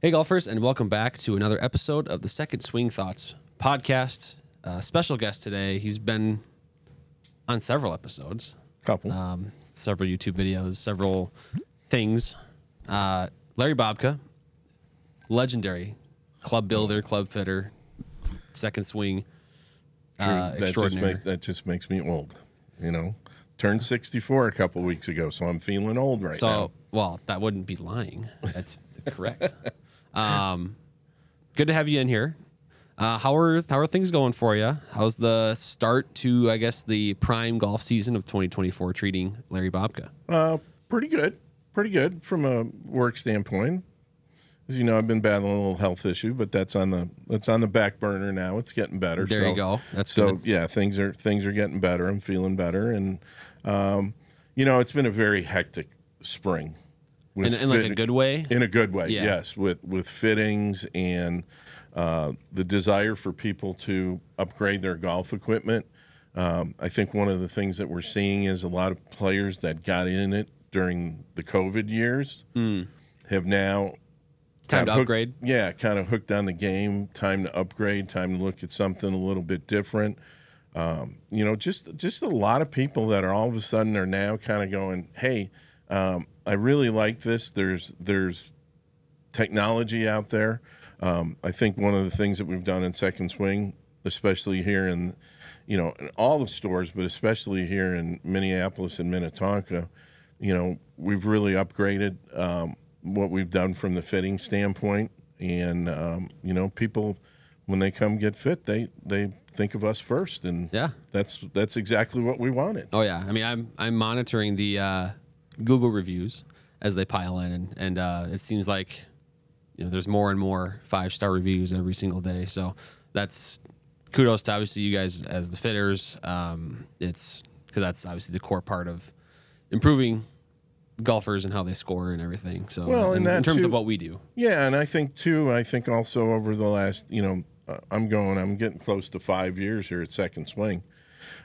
Hey, golfers, and welcome back to another episode of the Second Swing Thoughts podcast. Uh, special guest today. He's been on several episodes, Couple. um, several YouTube videos, several things. Uh, Larry Bobka, legendary club builder, club fitter, second swing uh, that just makes that just makes me old. You know, turned sixty four a couple weeks ago, so I'm feeling old right so, now. well, that wouldn't be lying. That's correct. Um, good to have you in here. Uh, how are how are things going for you? How's the start to I guess the prime golf season of 2024 treating Larry Bobka? Uh, pretty good, pretty good from a work standpoint. As you know, I've been battling a little health issue, but that's on the that's on the back burner now. It's getting better. There so, you go. That's so good. yeah, things are things are getting better. I'm feeling better, and um, you know, it's been a very hectic spring. In, in like a good way. in a good way Yeah. yes with with fittings and uh, the desire for people to upgrade their golf equipment um, i think one of the things that we're seeing is a lot of players that got in it during the covid years have now Time to hooked- upgrade. yeah kind of hooked on the game time to upgrade time to look at something a little bit different um, you know just just a lot of people that are all of a sudden are now kind of going hey um, i really like this. There's there's technology out there. Um, i think one of the things that we've done in second swing especially here in you know in all the stores but especially here in minneapolis and minnetonka you know we've really upgraded um, what we've done from the fitting standpoint. And um, you know people when they come get fit they they think of us first. And Yeah. that's that's exactly what we wanted. Oh yeah. I mean, I'm I'm monitoring the uh, Google reviews as they pile in, and, and uh, it seems like you know there's more and more five star reviews every single day. So that's kudos to obviously you guys as the fitters. Um, it's because that's obviously the core part of improving golfers and how they score and everything. So Well, in, in terms too- of what we do, Yeah, and I think too. I think also over the last, you know, uh, I'm going. I'm getting close to five years here at Second Swing.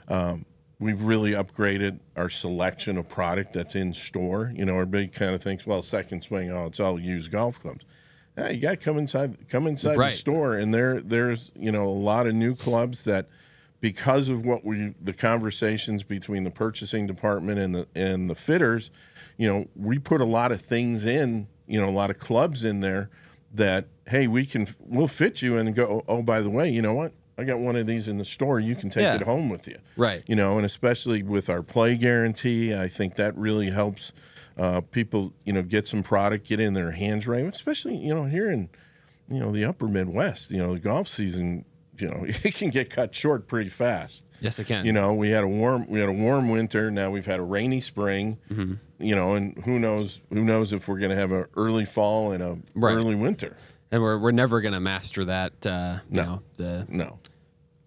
Um, we've really upgraded our selection of product that's in store. You know, everybody kind of thinks, well, Second Swing, oh, it's all used golf clubs. Yeah, you got to come inside, come inside Right. the store, and there, there's, you know, a lot of new clubs that, because of what we, the conversations between the purchasing department and the and the fitters, you know, we put a lot of things in, you know, a lot of clubs in there that, hey, we can, we'll fit you, and go, oh, by the way, you know what? I got one of these in the store. You can take Yeah. it home with you right? you know, and especially with our play guarantee, I think that really helps uh, people, you know, get some product, get in their hands right. Especially, you know, here in, you know, the upper Midwest, you know, the golf season, you know, it can get cut short pretty fast. Yes, it can. You know, we had a warm, we had a warm winter. Now we've had a rainy spring. Mm-hmm. You know, and who knows, who knows if we're going to have an early fall and a Right. early winter. And we're we're never gonna master that. Uh, you No. know the No,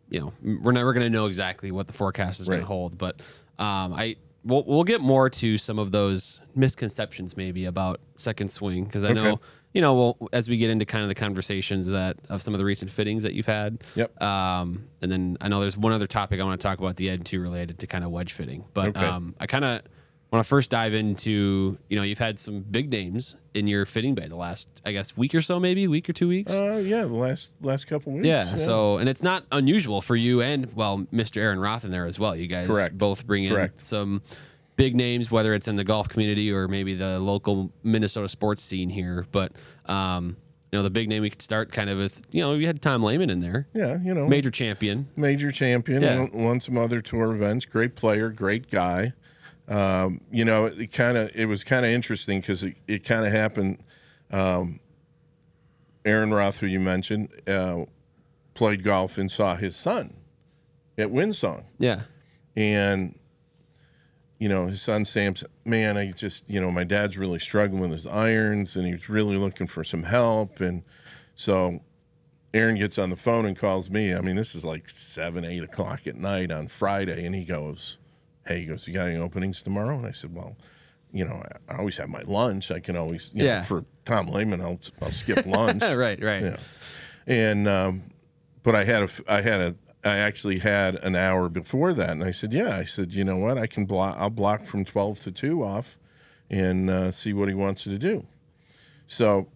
you know we're never going to know exactly what the forecast is gonna hold but um i we'll, we'll get more to some of those misconceptions maybe about second swing because i know you know well as we get into kind of the conversations that of some of the recent fittings that you've had Yep. um and then i know there's one other topic i want to talk about the end too related to kind of wedge fitting but Okay. um i kind of want to first dive into you know you've had some big names in your fitting bay the last i guess week or so maybe week or two weeks uh, yeah, the last last couple weeks. yeah, So, and it's not unusual for you and well, Mr. Aaron Roth in there as well. You guys Correct. both bring in Correct. some big names, whether it's in the golf community or maybe the local Minnesota sports scene here. But um, you know, the big name we could start kind of with. You know, you had Tom Lehman in there, yeah, you know, major champion. major champion. Yeah. Won some other tour events. Great player, great guy. Um, you know, it kind of it was kind of interesting because it, it kind of happened. Um, Aaron Roth, who you mentioned, uh, played golf and saw his son at Windsong, Yeah, and you know his son Sam. said, Man, I just you know my dad's really struggling with his irons, and he's really looking for some help, and so Aaron gets on the phone and calls me. I mean, this is like seven, eight o'clock at night on Friday, and he goes, "Hey, he goes, you got any openings tomorrow?" And I said, "Well, you know, I, always have my lunch. I can always, you Yeah. know, for Tom Lehman, I'll I'll skip lunch, right, right. Yeah. and um, but I had a, I had a, I actually had an hour before that, and I said, yeah, I said, you know what, I can block, I'll block from twelve to two off, and uh, see what he wants to do. So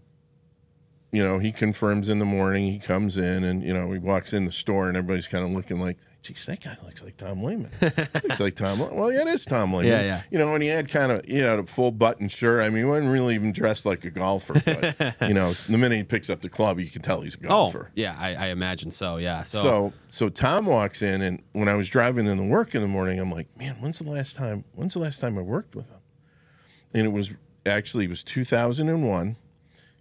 you know, he confirms in the morning. He comes in and you know he walks in the store and everybody's kind of looking like, "Geez, that guy looks like Tom Lehman." looks like Tom. Le- Well, yeah, it is Tom Lehman. Yeah, yeah. You know, and he had kind of you know a full button shirt. I mean, he wasn't really even dressed like a golfer. But you know, the minute he picks up the club, you can tell he's a golfer. Oh, golfer. yeah, I, I imagine so. Yeah. So, So so Tom walks in and when I was driving into work in the morning, I'm like, man, when's the last time when's the last time I worked with him? And it was actually it was 2001.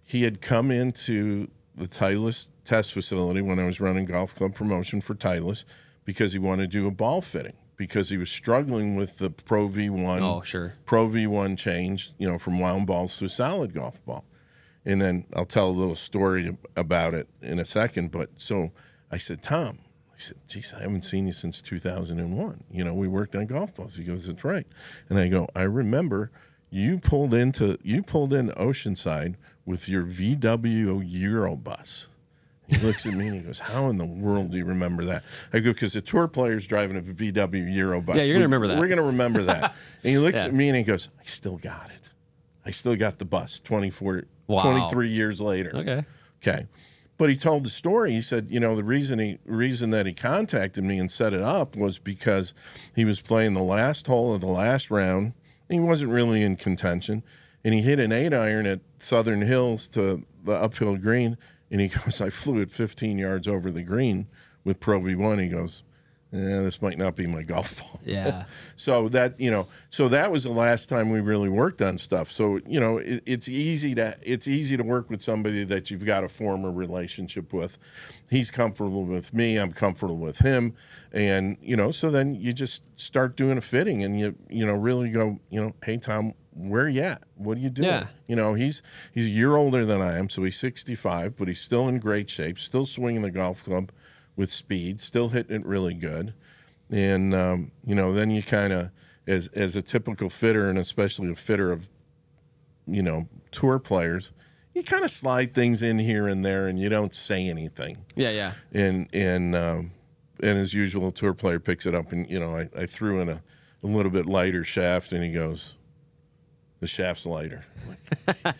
He had come into the Titleist test facility when I was running golf club promotion for Titleist because he wanted to do a ball fitting because he was struggling with the Pro V1 oh, sure. Pro V1 change, you know, from wound balls to solid golf ball. And then I'll tell a little story about it in a second. But so I said, Tom, I said, geez, I haven't seen you since 2001. You know, we worked on golf balls. He goes, that's right. And I go, I remember you pulled into you pulled in Oceanside with your VW Eurobus. He looks at me and he goes, "How in the world do you remember that?" I go, "Because the tour player's driving a VW Eurobus. Yeah, you're gonna remember that. We're gonna remember that." and he looks Yeah. at me and he goes, "I still got it. I still got the bus. 24, Wow. 23 years later." Okay. Okay. But he told the story. He said, you know, the reason he reason that he contacted me and set it up was because he was playing the last hole of the last round. He wasn't really in contention, and he hit an eight iron at Southern Hills to the uphill green. And he goes, I flew it 15 yards over the green with Pro V1. He goes, yeah, this might not be my golf ball. Yeah. So that you know, so that was the last time we really worked on stuff. So you know, it, it's easy to it's easy to work with somebody that you've got a former relationship with. He's comfortable with me. I'm comfortable with him, and you know, so then you just start doing a fitting, and you you know really go, you know, hey Tom, where you at? What are you doing? Yeah. You know, he's he's a year older than I am, so he's 65, but he's still in great shape, still swinging the golf club with speed, still hitting it really good and um, you know then you kind of as as a typical fitter and especially a fitter of you know tour players you kind of slide things in here and there and you don't say anything Yeah. Yeah. and and um, and as usual a tour player picks it up and you know i, I threw in a, a little bit lighter shaft and he goes the shaft's lighter i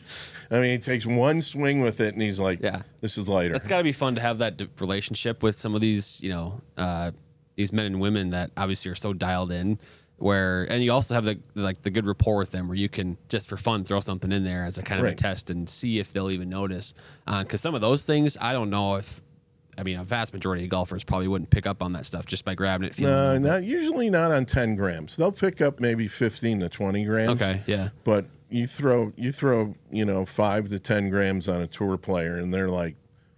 mean he takes one swing with it and he's like Yeah. this is lighter It's got to be fun to have that d- relationship with some of these, you know, uh, these men and women that obviously are so dialed in. Where and you also have the like the good rapport with them, where you can just for fun throw something in there as a kind of a test and see if they'll even notice. Because some of those things, I don't know if. I mean, a vast majority of golfers probably wouldn't pick up on that stuff just by grabbing it. No, not usually not on ten grams. They'll pick up maybe fifteen to twenty grams. okay, yeah, But you throw you throw you know five to ten grams on a tour player, and they're like,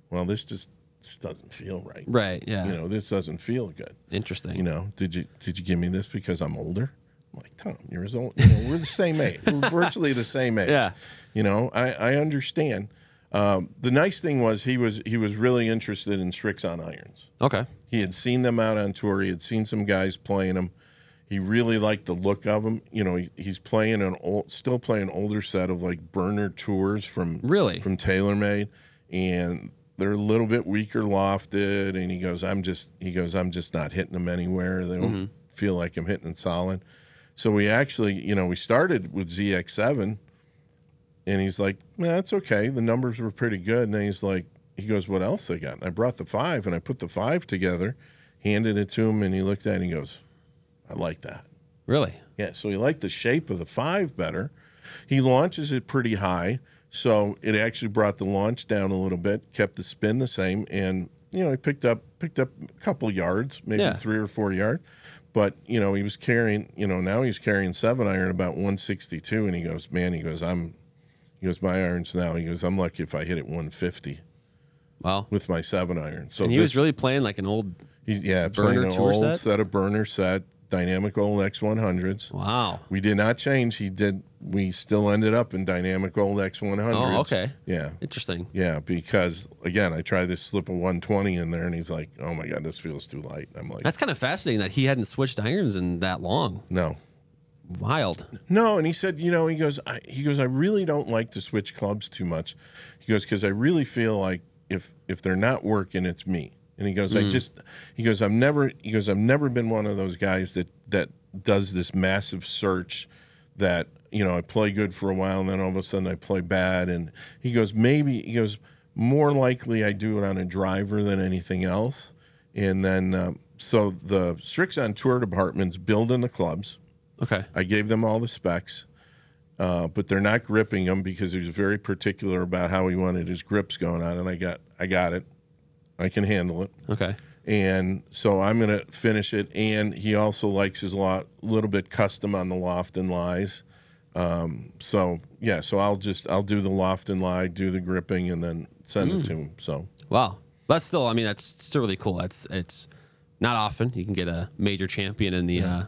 "Well, this just this doesn't feel right. right, yeah, You know, this doesn't feel good. interesting. You know, did you did you give me this because I'm older? I'm like, Tom, you're as old. You know, we're the same age. We're virtually the same age. Yeah. You know, I I understand. Um, the nice thing was he was he was really interested in Srixon irons. okay, He had seen them out on tour. He had seen some guys playing them. He really liked the look of them. You know, he, he's playing an old, still playing an older set of like burner tours from Really? from TaylorMade, and they're a little bit weaker lofted. And he goes, I'm just he goes, I'm just not hitting them anywhere. They don't feel like I'm hitting it solid. So we actually, you know, we started with ZX7, and he's like, "Man, that's okay. The numbers were pretty good." And then he's like, he goes, "What else they got?" And I brought the five, and I put the five together, handed it to him, and he looked at it and he goes, "I like that." really, Yeah, so he liked the shape of the five better. He launches it pretty high, so it actually brought the launch down a little bit, kept the spin the same, and you know he picked up picked up a couple yards, maybe Yeah. three or four yards. But you know he was carrying, you know now he's carrying seven iron about 162, and he goes, man, he goes, I'm, he goes, my irons now, he goes, I'm lucky if I hit it 150 well, with my seven iron. So and he was really playing like an old. he's, yeah, burner playing an old set? set of burner set, Dynamic Gold X100s. Wow, We did not change. He did. We still ended up in Dynamic Gold X100s. Oh, okay. Yeah. interesting. Yeah, because again, I tried to slip a 120 in there, and he's like, "Oh my god, this feels too light." I'm like, That's kind of fascinating that he hadn't switched irons in that long. "No, Wild. no." And he said, "You know," he goes, I, "He goes, I really don't like to switch clubs too much." He goes, "Because I really feel like if if they're not working, it's me." And he goes, "I just," he goes, "I've never," he goes, "I've never been one of those guys that that does this massive search that you know I play good for a while and then all of a sudden I play bad." And he goes, "Maybe," he goes. more likely I do it on a driver than anything else. And then, um, so the Srixon tour department's building the clubs. Okay. I gave them all the specs, uh, but they're not gripping them because he was very particular about how he wanted his grips going on, and I got I got it. I can handle it, Okay. and so I'm gonna finish it. And he also likes his lot a little bit custom on the loft and lies. Um, so yeah, so I'll just I'll do the loft and lie, do the gripping, and then send it to him. So Wow. That's still. I mean, that's still really cool. That's it's not often you can get a major champion in the uh,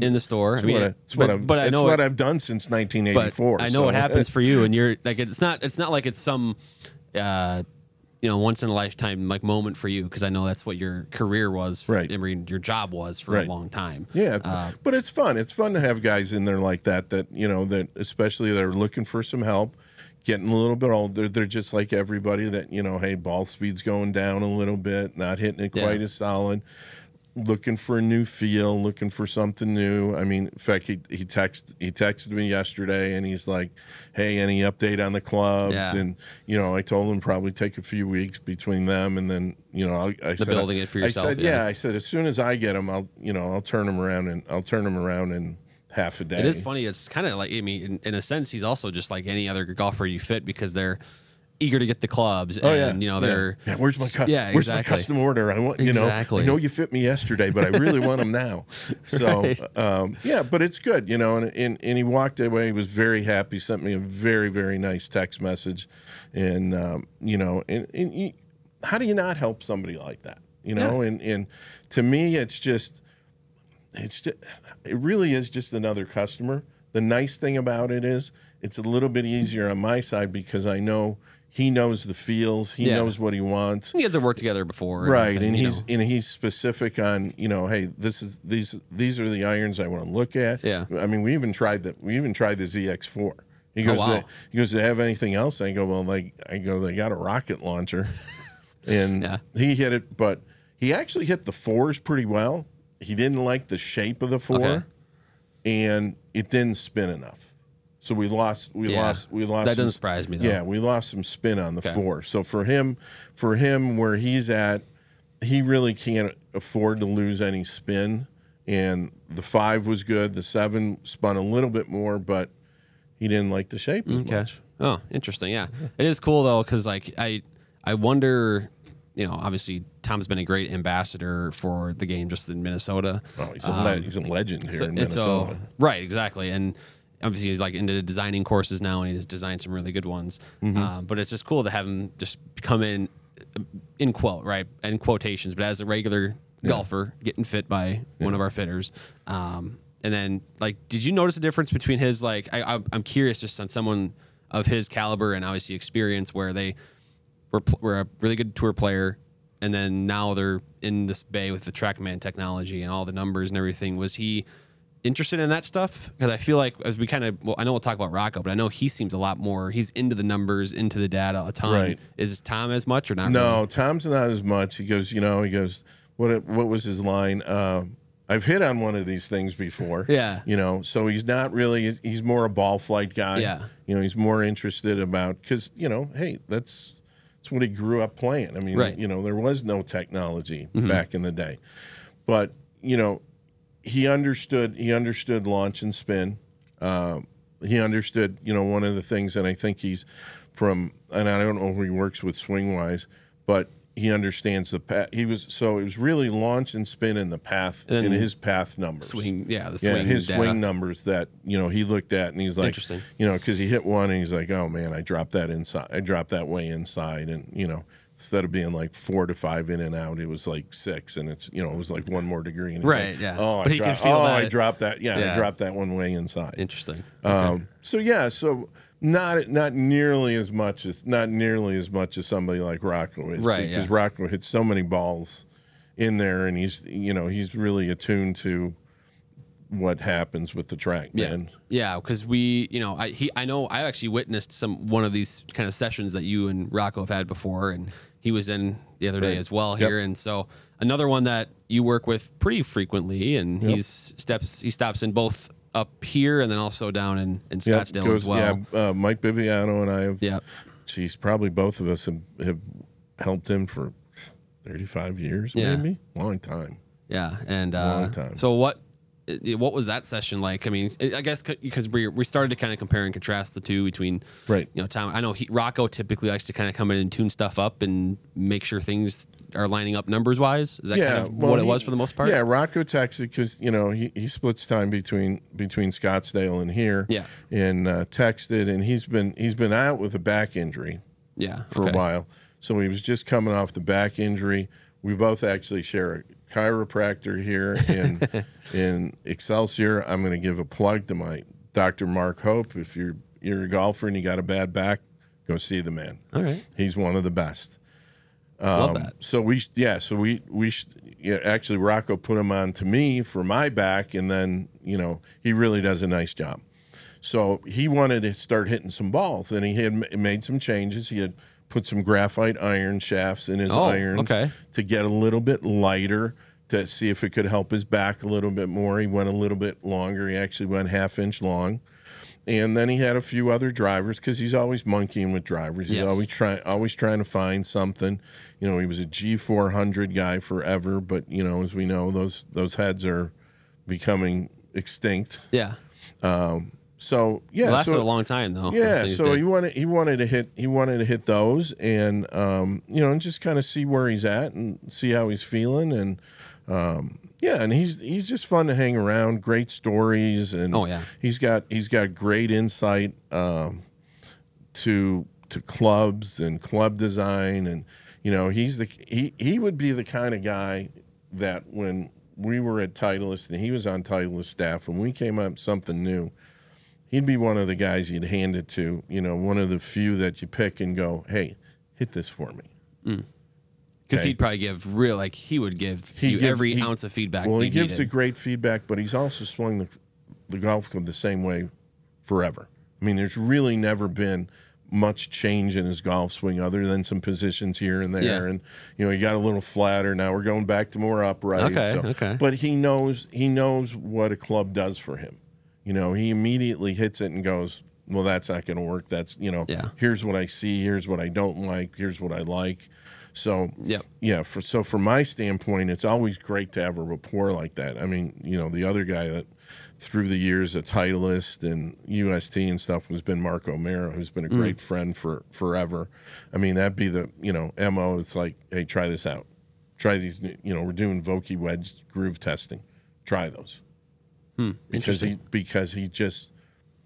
in the store. I mean, what, I, it's but, what I've but I it's know what it- I've done since 1984. I know so- what happens for you, and you're like it's not it's not like it's some uh, you know once in a lifetime like moment for you because I know that's what your career was. Right. I mean, your job was for Right. a long time. Yeah, Uh, but it's fun. It's fun to have guys in there like that. That you know that especially they're looking for some help, getting a little bit older. They're just like everybody. That you know, hey, ball speed's going down a little bit, not hitting it Yeah. quite as solid. Looking for a new feel, looking for something new. I mean, in fact, he he text he texted me yesterday, and he's like, "Hey, any update on the clubs?" Yeah. And you know, I told him probably take a few weeks between them, and then you know, I, I said, building it for yourself, I said, yeah. yeah, I said as soon as I get them, I'll you know I'll turn them around and I'll turn them around in half a day. It is funny. It's kind of like I mean, in, in a sense, he's also just like any other golfer you fit because they're eager to get the clubs. Oh yeah, and, you know yeah. they're yeah. Where's my cu- yeah, where's exactly. my custom order? I want you Exactly. know I know you fit me yesterday, but I really want them now. So Right. um, yeah, but it's good, you know. And, and and he walked away. He was very happy. Sent me a very very nice text message, and um, you know, and, and you, how do you not help somebody like that? You know, and and to me, it's just it's just, it really is just another customer. The nice thing about it is it's a little bit easier on my side because I know he knows the feels, he Yeah. knows what he wants. guys have worked together before, Right, everything, and he's know. and he's specific on you know, hey, this is these these are the irons I want to look at. Yeah. I mean, we even tried that. We even tried the ZX4. He oh, goes, Oh, wow. he goes, do they have anything else? I go, well, like, I go, they got a rocket launcher, and Yeah. he hit it, but he actually hit the fours pretty well. He didn't like the shape of the four, Okay. and it didn't spin enough. So we lost, we Yeah. lost, we lost. That some- doesn't surprise me, though. Yeah, we lost some spin on the Okay. four. So for him, for him, where he's at, he really can't afford to lose any spin. And the five was good. The seven spun a little bit more, but he didn't like the shape as Okay. much. Oh, interesting. Yeah, it is cool though because like I I wonder. You know, obviously Tom's been a great ambassador for the game just in Minnesota. Oh, he's a, le- um, he's a legend here So, in and so Minnesota. right, exactly, and obviously he's like into designing courses now, and he has designed some really good ones. Mm-hmm. Um, but it's just cool to have him just come in, in quote right, in quotations, but as a regular golfer getting fit by one of our fitters. Um, and then like, did you notice a difference between his like? I, I'm- I'm curious just on someone of his caliber and obviously experience where they were, were a really good tour player and then now they're in this bay with the trackman technology and all the numbers and everything was he interested in that stuff because i feel like as we kind of well i know we'll talk about rocco but i know he seems a lot more he's into the numbers into the data a ton Right. is tom as much or not No, really? Tom's not as much. He goes, you know, he goes, what what was his line? Uh, I've hit on one of these things before. Yeah. You know, so he's not really, he's more a ball flight guy. Yeah. You know, he's more interested about, because, you know, hey, that's, that's what he grew up playing. I mean, Right. you know, there was no technology back in the day. But, you know, he understood, he understood launch and spin. Um, he understood, you know, one of the things, and I think he's from, and I don't know who he works with swing wise, but he understands the path. He was so it was really launch and spin in the path in his path numbers. swing yeah the yeah, swing his data. swing numbers that you know he looked at and he's like, Interesting. you know, because he hit one and he's like, oh man, I dropped that inside, I dropped that way inside, and you know. Instead of being like four to five in and out, it was like six, and it's you know it was like one more degree. And Right, like, yeah. Oh, But I he can dropped, feel oh, I that- dropped that. Yeah, Yeah. I dropped that one way inside. interesting Um, so yeah, so not not nearly as much as not nearly as much as somebody like Rocco Right, Because yeah. Rocco hits so many balls in there, and he's you know he's really attuned to what happens with the track, Yeah, man. yeah, because we, you know, I he, I know I actually witnessed some one of these kind of sessions that you and Rocco have had before, and he was in the other day Right. as well Yep. here, and so another one that you work with pretty frequently, and he's steps he stops in both up here and then also down in in Yep, Scottsdale goes- as well. Yeah, uh, Mike Biviano and I have Yeah, geez, probably both of us have, have helped him for 35 years, Yeah. maybe. Long time. Yeah, and uh, Long time. so what? What was that session like? I mean, I I guess because we we started to kind of compare and contrast the two between Right. you know Tom. I know he, Rocco typically likes to kind of come in and tune stuff up and make sure things are lining up numbers wise. Is that kind of well, what it was for the most part? Yeah, Rocco texted because you know he, he splits time between between Scottsdale and here. Yeah. and uh, texted, and he's been he's been out with a back injury yeah. for okay. a while, so he was just coming off the back injury. We both actually share a chiropractor here in in Excelsior. I'm going to give a plug to my Dr. Mark Hope. If you're you're a golfer and you got a bad back, go see the man. All right. He's one of the best. Love um, that. So we, yeah, so we, we, yeah, actually Rocco put him on to me for my back, and then you know he really does a nice job. So he wanted to start hitting some balls, and he had made some changes. He had put some graphite iron shafts in his Oh, irons okay. to get a little bit lighter to see if it could help his back a little bit more. He went a little bit longer. He actually went half inch long. And then he had a few other drivers because he's always monkeying with drivers. He's Yes. always trying, always trying to find something. You know, he was a G four hundred guy forever, but you know, as we know, those those heads are becoming extinct. Yeah. So yeah, It lasted so, a long time though. yeah. So he wanted he wanted to hit he wanted to hit those, and um, you know, and just kind of see where he's at and see how he's feeling, and um, yeah, and he's he's just fun to hang around. Great stories, and Oh, yeah. he's got he's got great insight um, to to clubs and club design, and you know, he's the he he would be the kind of guy that when we were at Titleist and he was on Titleist staff, when we came up with something new he'd be one of the guys you'd hand it to, you know, one of the few that you pick and go, hey, hit this for me. Because okay. he'd probably give real like he would give He you every he- ounce of feedback. Well, he gives the great feedback, but he's also swung the, the golf club the same way forever. I mean, there's really never been much change in his golf swing other than some positions here and there. Yeah. And, you know, he got a little flatter. Now we're going back to more upright. Okay, so- okay. But he knows, he knows what a club does for him. You know, he immediately hits it and goes, well, that's not going to work. That's, you know, Yeah. here's what I see. Here's what I don't like. Here's what I like. So, Yep. yeah, for so from my standpoint, it's always great to have a rapport like that. I mean, you know, the other guy that through the years a Titleist and UST and stuff has been Mark O'Meara, who's been a Mm. great friend for forever. I mean, that'd be the you know mo. It's like, hey, try this out. Try these. new- You know, we're doing Vokey wedge groove testing. Try those Hmm. because he because he just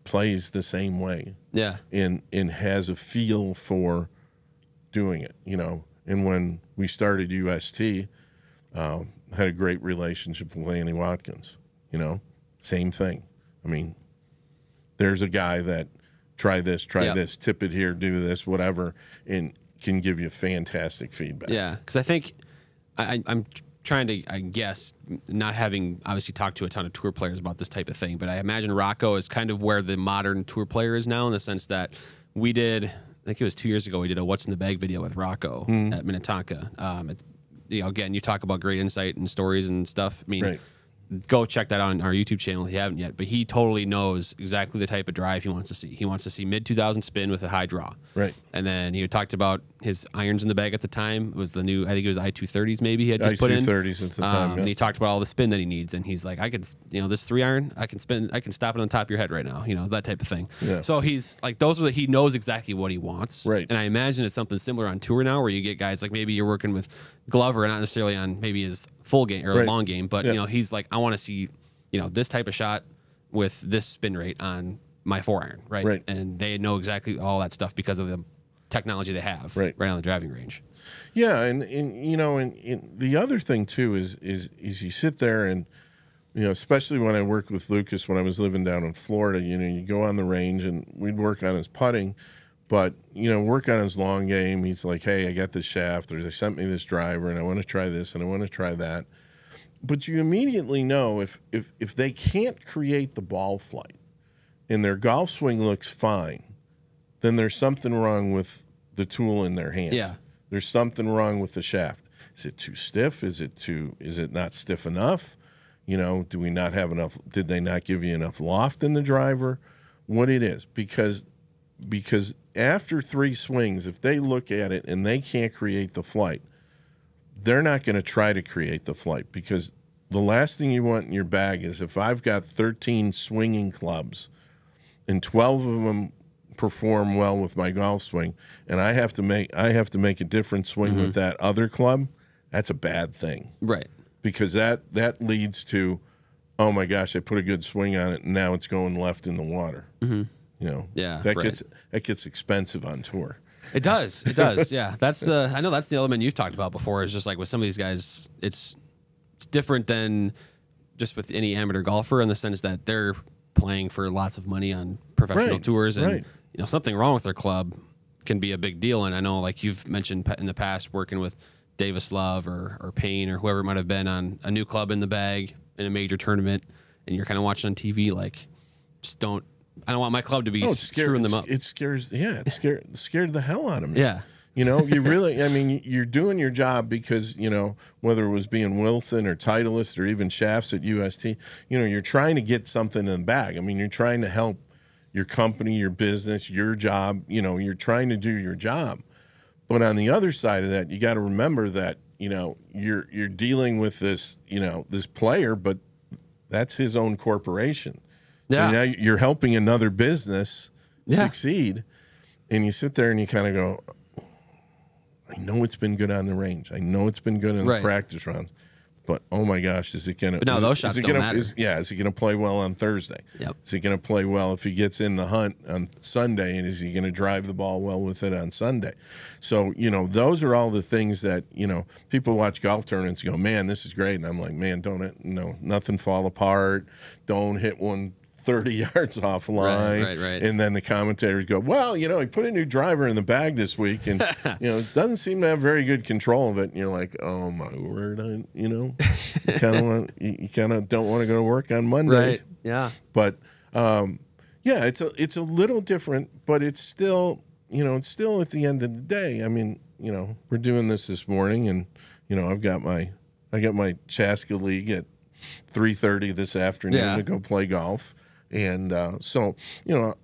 plays the same way Yeah. and and has a feel for doing it, you know. And when we started UST, um, had a great relationship with Lanny Wadkins, you know, same thing. I mean, there's a guy that try this, try Yeah. this, tip it here, do this, whatever, and can give you fantastic feedback. Yeah, because I think I, I- I'm trying to, I guess, not having obviously talked to a ton of tour players about this type of thing, but I imagine Rocco is kind of where the modern tour player is now in the sense that we did, think it was two years ago, we did a "What's in the Bag" video with Rocco Hmm. at Minnetonka. Um, it's you know, again, you talk about great insight and stories and stuff. I mean. Right. Go check that out on our YouTube channel if you haven't yet. But he totally knows exactly the type of drive he wants to see. He wants to see mid 2000 spin with a high draw. Right. And then he talked about his irons in the bag at the time. It was the new, I think it was i two thirties maybe he had just put in. I-230s at the time, Um, yeah. And he talked about all the spin that he needs, and he's like, I can, you know, this three iron, I can spin, I can stop it on top of your head right now, you know, that type of thing. Yeah. So he's like, those are the, he knows exactly what he wants. Right. And I imagine it's something similar on tour now, where you get guys like maybe you're working with Glover, not necessarily on maybe his full game or Right. long game, but Yeah. you know, he's like, I want to see, you know, this type of shot with this spin rate on my four iron, right? Right. And they know exactly all that stuff because of the technology they have Right. right on the driving range. Yeah, and, and you know, and, and the other thing too is is is you sit there and you know, especially when I worked with Lucas when I was living down in Florida, you know, you go on the range and we'd work on his putting, but you know, work on his long game. He's like, "Hey, I got this shaft, or they sent me this driver, and I want to try this, and I want to try that." But you immediately know if if if they can't create the ball flight, and their golf swing looks fine, then there's something wrong with the tool in their hand. Yeah. There's something wrong with the shaft. Is it too stiff? Is it too is it not stiff enough? You know, do we not have enough did they not give you enough loft in the driver? What it is because because after three swings, if they look at it and they can't create the flight, they're not going to try to create the flight because the last thing you want in your bag is if I've got 13 swinging clubs and 12 of them perform well with my golf swing and I have to make I have to make a different swing with mm-hmm. that other club, that's a bad thing Right. because that that leads to oh my gosh, I put a good swing on it and now it's going left in the water. Mm-hmm. You know. Yeah, That right. gets that gets expensive on tour. It does. It does. Yeah. That's the I know that's the element you've talked about before is just like with some of these guys it's it's different than just with any amateur golfer in the sense that they're playing for lots of money on professional Right, tours and right. you know something wrong with their club can be a big deal and I know like you've mentioned in the past working with Davis Love or or Payne or whoever it might have been on a new club in the bag in a major tournament and you're kind of watching on TV like just don't I don't want my club to be Oh, scary. screwing them up. It scares yeah, it scared scared the hell out of me. Yeah. You know, you really, I mean, you're doing your job because, you know, whether it was being Wilson or Titleist or even Shafts at UST, you know, you're trying to get something in the bag. I mean, you're trying to help your company, your business, your job, you know, you're trying to do your job. But on the other side of that, you got to remember that, you know, you're you're dealing with this, you know, this player, but that's his own corporation. So now you're helping another business Yeah. succeed, and you sit there and you kind of go, I know it's been good on the range. I know it's been good in Right. the practice rounds, but oh my gosh, is it gonna? But no, is those shots is don't gonna, matter. Is, yeah, is he gonna play well on Thursday? Yep. Is he gonna play well if he gets in the hunt on Sunday? And is he gonna drive the ball well with it on Sunday? So you know, those are all the things that you know people watch golf tournaments and go, man, this is great, and I'm like, man, don't it, you know, nothing fall apart. Don't hit one. 30 yards offline. right, right. And then the commentators go, well, you know, he put a new driver in the bag this week and, you know, doesn't seem to have very good control of it. And you're like, oh my word, I, you know, kind of want, you, you kind of don't want to go to work on Monday. Right. Yeah. But, um, yeah, it's a, it's a little different, but it's still, you know, it's still at the end of the day. I mean, you know, we're doing this this morning and, you know, I've got my, I got my Chaska League at 3.30 this afternoon Yeah. to go play golf. And uh, so, you know,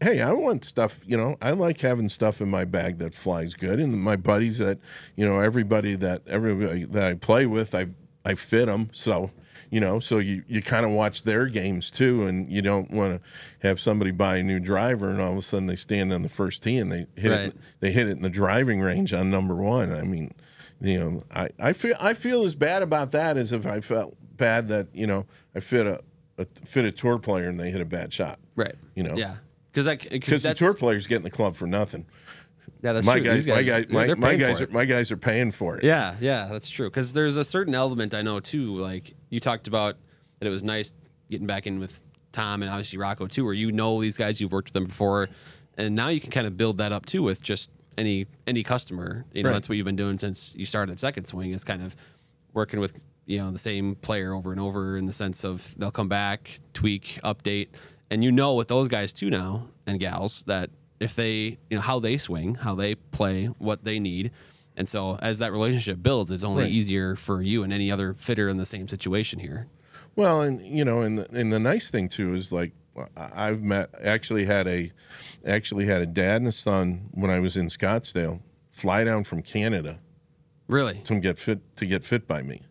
hey, I want stuff, you know, I like having stuff in my bag that flies good. And my buddies that, you know, everybody that everybody that I play with, I I fit them. So, you know, so you, you kind of watch their games too, and you don't want to have somebody buy a new driver and all of a sudden they stand on the first tee and they hit Right. it they hit it in the driving range on number one. I mean, you know, I, I feel I feel as bad about that as if I felt bad that you know I fit a, a fit a tour player and they hit a bad shot. Right. You know? Yeah. Because I because the tour players get in the club for nothing. yeah that's my true. guys, These my guys, my, my guys, are, my guys are paying for it. Yeah, yeah, that's true. Because there's a certain element I know too. Like you talked about that it was nice getting back in with Tom and obviously Rocco too, where you know these guys, you've worked with them before, and now you can kind of build that up too with just any any customer. You know, Right. that's what you've been doing since you started at Second Swing is kind of working with you know the same player over and over in the sense of they'll come back, tweak, update, and you know with those guys too now and gals that if they you know how they swing, how they play, what they need. And so as that relationship builds, it's only Right. easier for you and any other fitter in the same situation here. Well, and you know, and the, and the nice thing too is like I've met actually had a actually had a dad and a son when I was in Scottsdale fly down from Canada Really? to get fit to get fit by me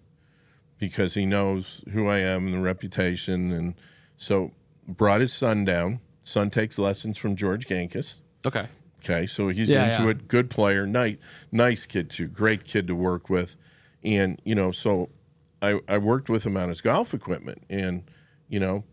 because he knows who I am and the reputation and so brought his son down. Son takes lessons from George Gankas. Okay. Okay, so he's Yeah, into yeah. it. Good player, nice, nice kid too. Great kid to work with, and you know, so I I worked with him on his golf equipment, and you know,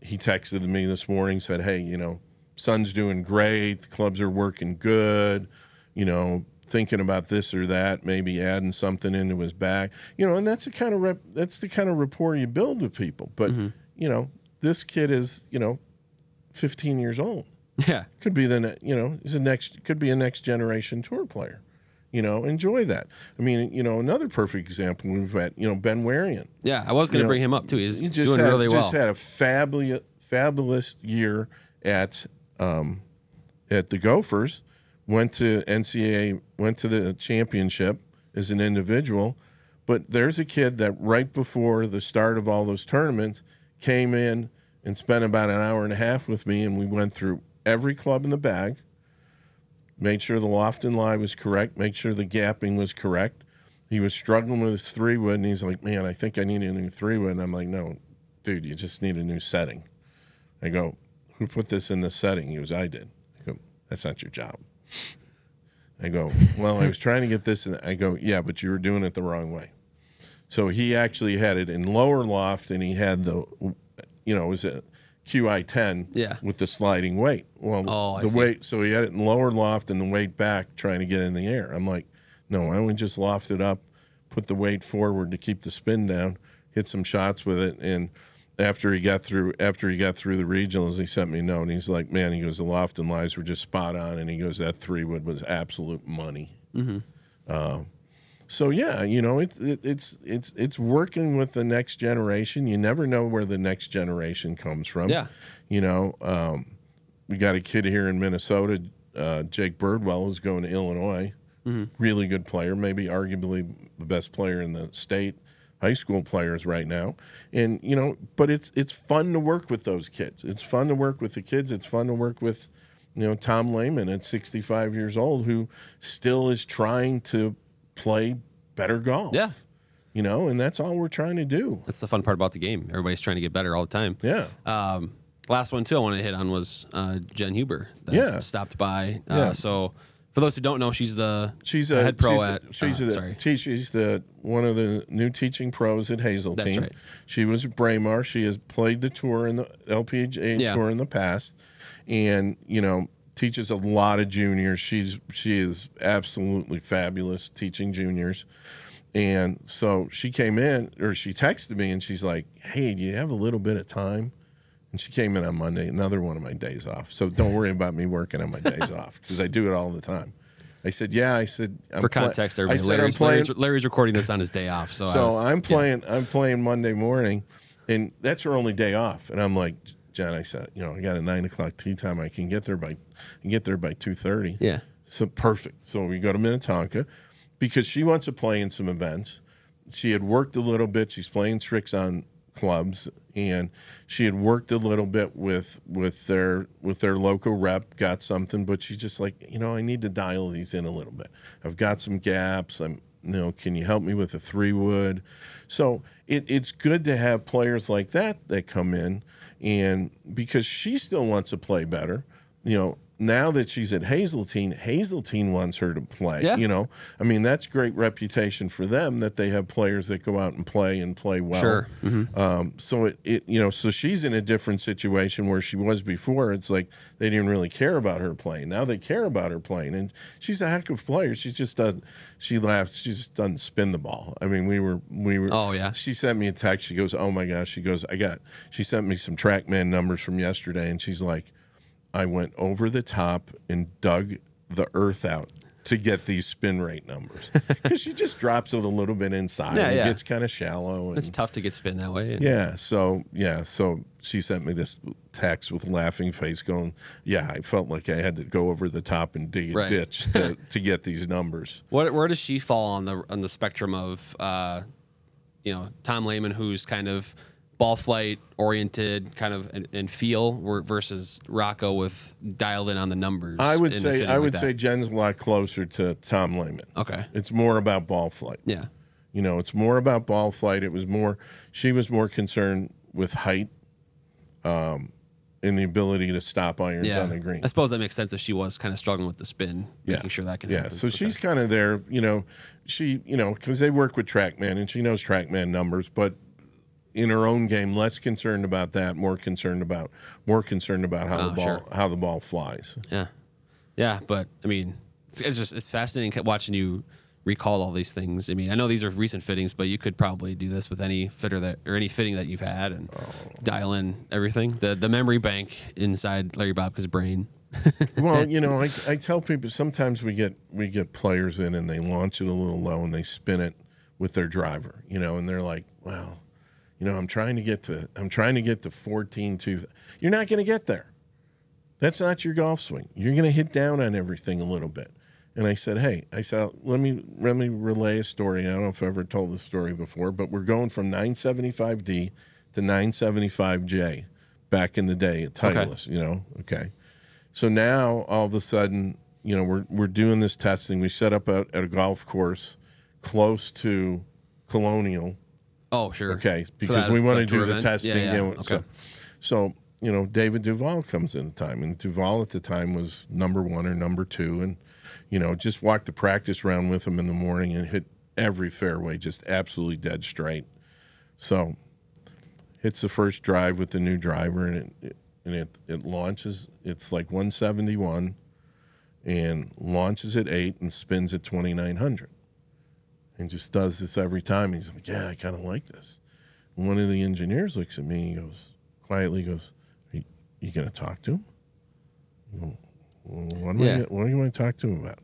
he texted me this morning said, "Hey, you know, son's doing great. The clubs are working good. You know, thinking about this or that, maybe adding something into his bag. You know, and that's the kind of rep, that's the kind of rapport you build with people. But Mm-hmm. you know, this kid is you know, 15 years old." Yeah. could be the ne- you know is a next could be a next generation tour player you know enjoy that i mean you know another perfect example we've had you know ben Warian. Yeah. I was going to bring him up too. He's he just doing had, really well. just had a fabulous fabulous year at um at the gophers went to ncaa went to the championship as an individual but there's a kid that right before the start of all those tournaments came in and spent about an hour and a half with me and we went through every club in the bag, made sure the loft and lie was correct, make sure the gapping was correct. He was struggling with his three wood, and he's like, "Man, I think I need a new three wood." And I'm like, "No, dude, you just need a new setting." I go, "Who put this in the setting?" He goes, "I did." I go, "That's not your job." I go, "Well, I was trying to get this," and I go, "Yeah, but you were doing it the wrong way." So he actually had it in lower loft, and he had the, you know, it was a QI ten Yeah. with the sliding weight. Well, Oh, I the see. weight, so he had it in lower loft and the weight back, trying to get in the air. I'm like, no, I don't just loft it up, put the weight forward to keep the spin down, hit some shots with it, and after he got through after he got through the regionals, he sent me a note and he's like, Man, he goes, the loft and lies were just spot on and he goes, That three wood was absolute money. Uh, so yeah, you know, it, it, it's it's it's working with the next generation. You never know where the next generation comes from. Yeah. You know, um, we got a kid here in Minnesota, uh, Jake Birdwell, who's going to Illinois. Really good player, maybe arguably the best player in the state. High school players right now, and you know, but it's it's fun to work with those kids. It's fun to work with the kids. It's fun to work with, you know, Tom Lehman at 65 years old, who still is trying to play better golf. Yeah. you know, and that's all we're trying to do. That's the fun part about the game. Everybody's trying to get better all the time. Yeah. Um, last one too I want to hit on was uh, Jen Huber that Yeah. stopped by. Uh, Yeah. So for those who don't know, she's the She's the a head pro she's at. She's uh, a, sorry. te- she's the one of the new teaching pros at Hazeltine. That's right. She was at Braemar. She has played the tour in the LPGA Yeah. tour in the past, and you know teaches a lot of juniors. She's she is absolutely fabulous teaching juniors. And so she came in, or she texted me, and she's like, "Hey, do you have a little bit of time?" And she came in on Monday, another one of my days off. So don't worry about me working on my days off because I do it all the time. I said, "Yeah." I said, I'm For context, I everybody, said, Larry's, playing. Larry's, Larry's recording this on his day off. So, I So was- I'm yeah. playing. I'm playing Monday morning, and that's her only day off. And I'm like, John, I said, you know, I got a nine o'clock tee time. I can get there by, I can get there by two thirty. Yeah. So perfect. So we go to Minnetonka because she wants to play in some events. She had worked a little bit. She's playing Srixon clubs, and she had worked a little bit with with their with their local rep. Got something, but she's just like, you know, I need to dial these in a little bit. I've got some gaps. I'm, you know, can you help me with a three wood? So it, it's good to have players like that that come in, and because she still wants to play better, you know. Now that she's at Hazeltine, Hazeltine wants her to play. Yeah. You know, I mean, that's great reputation for them that they have players that go out and play and play well. Sure. Um, so it, it, you know, so she's in a different situation where she was before. It's like they didn't really care about her playing. Now they care about her playing, and she's a heck of a player. She's just doesn't. She laughs. She just doesn't spin the ball. I mean, we were, we were. Oh, yeah. She sent me a text. She goes, "Oh my gosh." She goes, "I got." She sent me some TrackMan numbers from yesterday, and she's like, "I went over the top and dug the earth out." To get these spin rate numbers, because she just drops it a little bit inside, Yeah, and yeah. it gets kind of shallow. And, It's tough to get spin that way. and- yeah. So yeah. So she sent me this text with a laughing face, going, "Yeah, I felt like I had to go over the top and dig a Right. ditch to, to get these numbers." What where does she fall on the on the spectrum of uh, you know Tom Lehman, who's kind of ball flight oriented, kind of and, and feel, versus Rocco with dialed in on the numbers. I would say I like would that? say Jen's a lot closer to Tom Lehman. okay. It's more about ball flight. Yeah. You know, it's more about ball flight. It was more. She was more concerned with height, um, and the ability to stop irons Yeah. on the green. I suppose that makes sense if she was kind of struggling with the spin, Yeah. making sure that can Yeah, happen. so Okay. she's kind of there, you know. She, you know, because they work with TrackMan and she knows TrackMan numbers, but in her own game, less concerned about that, more concerned about more concerned about how Oh, the ball sure. how the ball flies. Yeah, yeah, but I mean, it's, it's just it's fascinating watching you recall all these things. I mean, I know these are recent fittings, but you could probably do this with any fitter that or any fitting that you've had and Oh. dial in everything. The the memory bank inside Larry Bobka's brain. well, you know, I, I tell people sometimes we get we get players in and they launch it a little low and they spin it with their driver, you know, and they're like, well, you know, I'm trying to get to I'm trying to get to 14 2. You're not going to get there. That's not your golf swing. You're going to hit down on everything a little bit. And I said, hey, I said, let me let me relay a story. I don't know if I ever told this story before, but we're going from 975D to 975J back in the day at Titleist, you know. Okay. So now all of a sudden, you know, we're we're doing this testing. We set up at, at a golf course close to Colonial. Oh, sure. Okay, because that- we want to do the event? testing. Yeah, yeah. and Okay. So, so you know, David Duval comes in the time, and Duval at the time was number one or number two, and you know, just walked the practice round with him in the morning and hit every fairway just absolutely dead straight. So, hits the first drive with the new driver, and it and it it launches. It's like 171, and launches at eight and spins at 2900 and just does this every time. He's like, "Yeah, I kind of like this." And one of the engineers looks at me. He goes quietly, goes, "Are you, you going to talk to him?" Well, what, am Yeah. I, what do you want to talk to him about?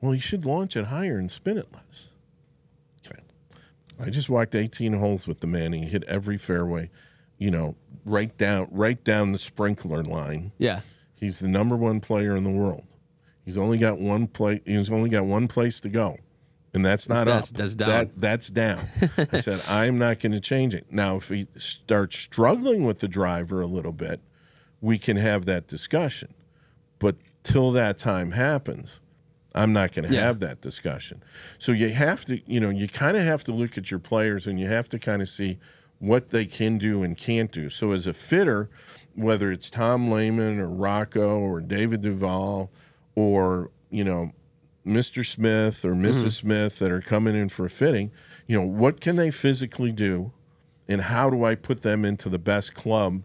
Well, you should launch it higher and spin it less. Okay. I just walked 18 holes with the man. He hit every fairway, you know, right down, right down the sprinkler line. Yeah. He's the number one player in the world. He's only got one play. He's only got one place to go, and that's not That's- up. that's down. That, that's down. I said I'm not going to change it. Now, if he starts struggling with the driver a little bit, we can have that discussion. But till that time happens, I'm not going to Yeah. have that discussion. So you have to, you know, you kind of have to look at your players and you have to kind of see what they can do and can't do. So as a fitter, whether it's Tom Lehman or Rocco or David Duval or, you know, Mr. Smith or missus Smith that are coming in for a fitting, you know, what can they physically do and how do I put them into the best club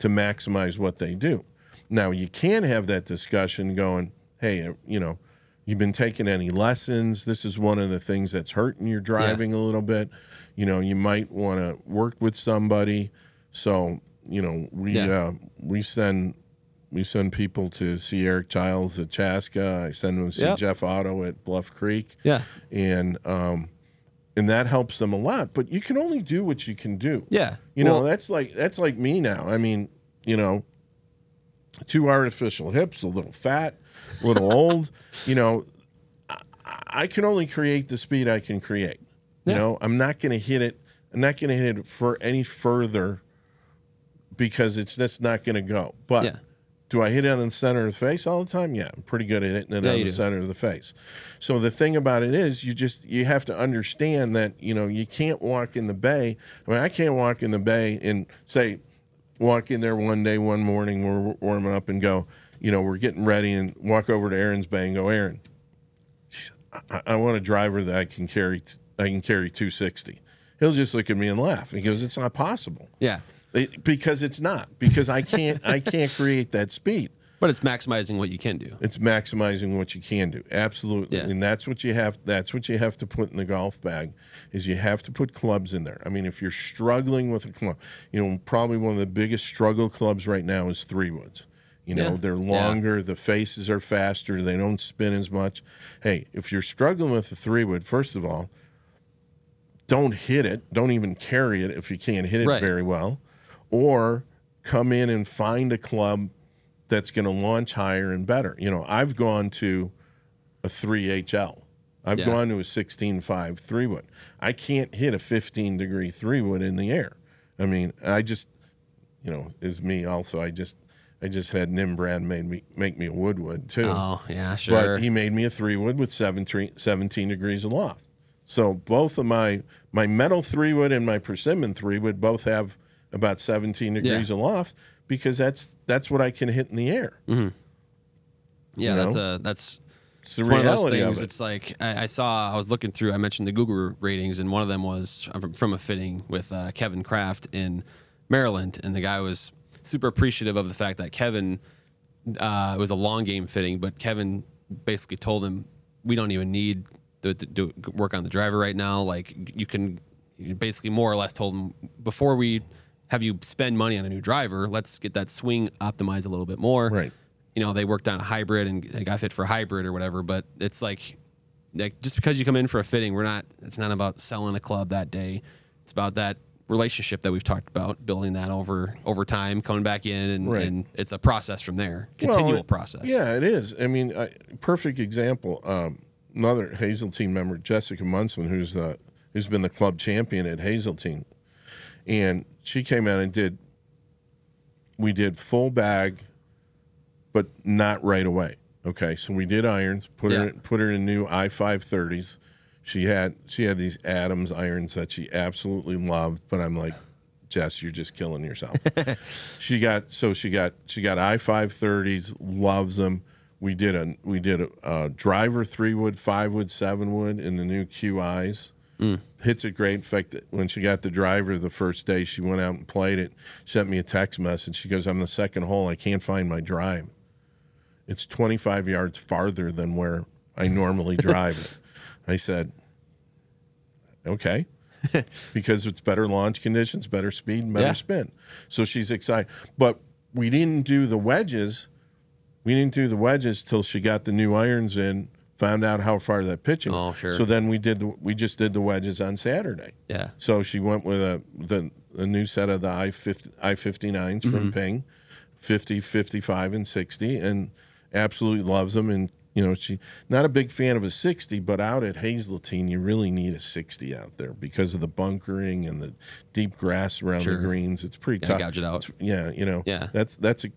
to maximize what they do? Now, you can have that discussion going, hey, uh, you know, you've been taking any lessons. This is one of the things that's hurting your driving a little bit. You know, you might want to work with somebody. So, you know, we Yeah. uh, we send we send people to see Eric Childs at Chaska. I send them to see Yep. Jeff Otto at Bluff Creek Yeah. and um, and that helps them a lot. But you can only do what you can do. Yeah. You know, that's like that's like me now. I mean, you know, two artificial hips, a little fat, a little old. You know, I, I can only create the speed I can create. You know, I'm not going to hit it. I'm not going to hit it for any further because it's just not going to go. But Yeah. Do I hit it on the center of the face all the time? Yeah, I'm pretty good at hitting it Yeah, on you the do. center of the face. So the thing about it is, you just you have to understand that you know you can't walk in the bay. I mean, I can't walk in the bay and say, walk in there one day, one morning, we're warming up and go, you know, we're getting ready and walk over to Aaron's bay and go, Aaron, geez, I, I want a driver that I can carry. I can carry 260. He'll just look at me and laugh. He goes, "It's not possible." Yeah. It- because it's not because I can't I can't create that speed. But it's maximizing what you can do. It's maximizing what you can do. Absolutely. Yeah. And that's what you have that's what you have to put in the golf bag is you have to put clubs in there. I mean, if you're struggling with a club, you know, probably one of the biggest struggle clubs right now is three woods. You know, Yeah. they're Yeah. longer, the faces are faster, they don't spin as much. Hey, if you're struggling with a three wood, first of all, don't hit it. Don't even carry it if you can't hit it Right. very well. Or come in and find a club that's going to launch higher and better. You know, I've gone to a 3HL. I've Yeah. gone to a 16.5 three wood. I can't hit a 15 degree three wood in the air. I mean, I just, you know, is me also. I just, I just had Nimbrad made me make me a woodwood too. Oh, yeah, sure. But he made me a three wood with 17, 17 degrees aloft. So both of my my metal three wood and my persimmon three wood both have about 17 degrees aloft because that's that's what I can hit in the air. yeah, you that's know? a that's It's the It's one of those reality things. of it. It's like I, I saw. I was looking through. I mentioned the Google ratings, and one of them was from, a fitting with uh, Kevin Kraft in Maryland, and the guy was super appreciative of the fact that Kevin. Uh, it was a long game fitting, but Kevin basically told him, "We don't even need to, to do work on the driver right now. Like you can." you basically, more or less, told him before we have you spend money on a new driver, let's get that swing optimized a little bit more Right. you know, they worked on a hybrid and they got fit for a hybrid or whatever. But it's like, like just because you come in for a fitting, we're not. It's not about selling a club that day. It's about that relationship that we've talked about, building that over over time, coming back in, and, Right. and it's a process from there, continual Well, it- process. Yeah, it is. I mean, I, perfect example. Um, another Hazeltine member, Jessica Munson, who's the, who's been the club champion at Hazeltine, and she came out and did. We did full bag, but not right away. Okay, so we did irons, put her Yeah. put her in new i five thirties. She had she had these Adams irons that she absolutely loved, but I'm like, Jess, you're just killing yourself. she got so she got she got i five thirties, loves them. We did a we did a, a driver three wood, five wood, seven wood in the new QIs. Mm. Hits it great. In fact, when she got the driver the first day, she went out and played it. Sent me a text message. She goes, "I'm the second hole. I can't find my drive. It's 25 yards farther than where I normally drive it." I said, "Okay." because it's better launch conditions, better speed, and better Yeah. spin. So she's excited. But we didn't do the wedges. We didn't do the wedges till she got the new irons in, found out how far that pitching. Oh, sure. So then we did the, we just did the wedges on Saturday. Yeah. So she went with a the a new set of the i fifty i fifty nines from Ping, 50, 55, and sixty, and absolutely loves them. And you know she not a big fan of a sixty, but out at Hazeltine you really need a sixty out there because of the bunkering and the deep grass around Sure. the greens. It's pretty Gotta tough. gouge it out. It's- yeah, you know. Yeah. That's that's a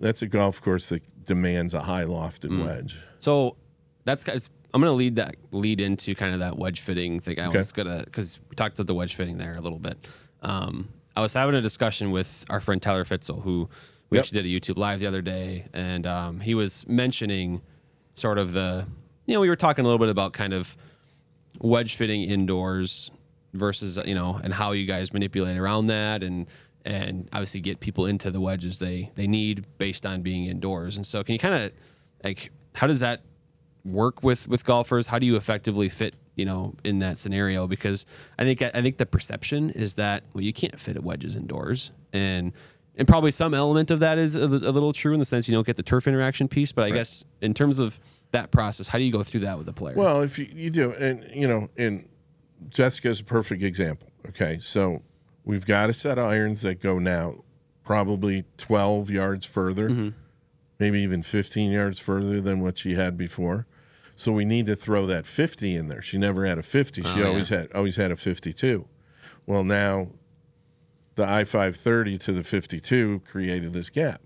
that's a golf course that demands a high lofted Mm. wedge. So that's I'm gonna lead that lead into kind of that wedge fitting thing. I Okay. was gonna because we talked about the wedge fitting there a little bit. Um, I was having a discussion with our friend Tyler Fitzel, who we Yep. actually did a YouTube live the other day, and um, he was mentioning sort of the you know we were talking a little bit about kind of wedge fitting indoors versus you know and how you guys manipulate around that and and obviously get people into the wedges they they need based on being indoors and so can you kind of like how does that work with with golfers? How do you effectively fit you know in that scenario? Because i think i think the perception is that well you can't fit a wedges indoors. And and probably some element of that is a, a little true in the sense you don't get the turf interaction piece. But i guess in terms of that process how do you go through that with a player? Well, if you, you do, and you know, and Jessica is a perfect example. Okay, so we've got a set of irons that go now probably 12 yards further, mm-hmm. maybe even 15 yards further than what she had before. So we need to throw that 50 in there. She never had a 50. She Oh, always had always had a 52. Well, now the I-530 to the 52 created this gap.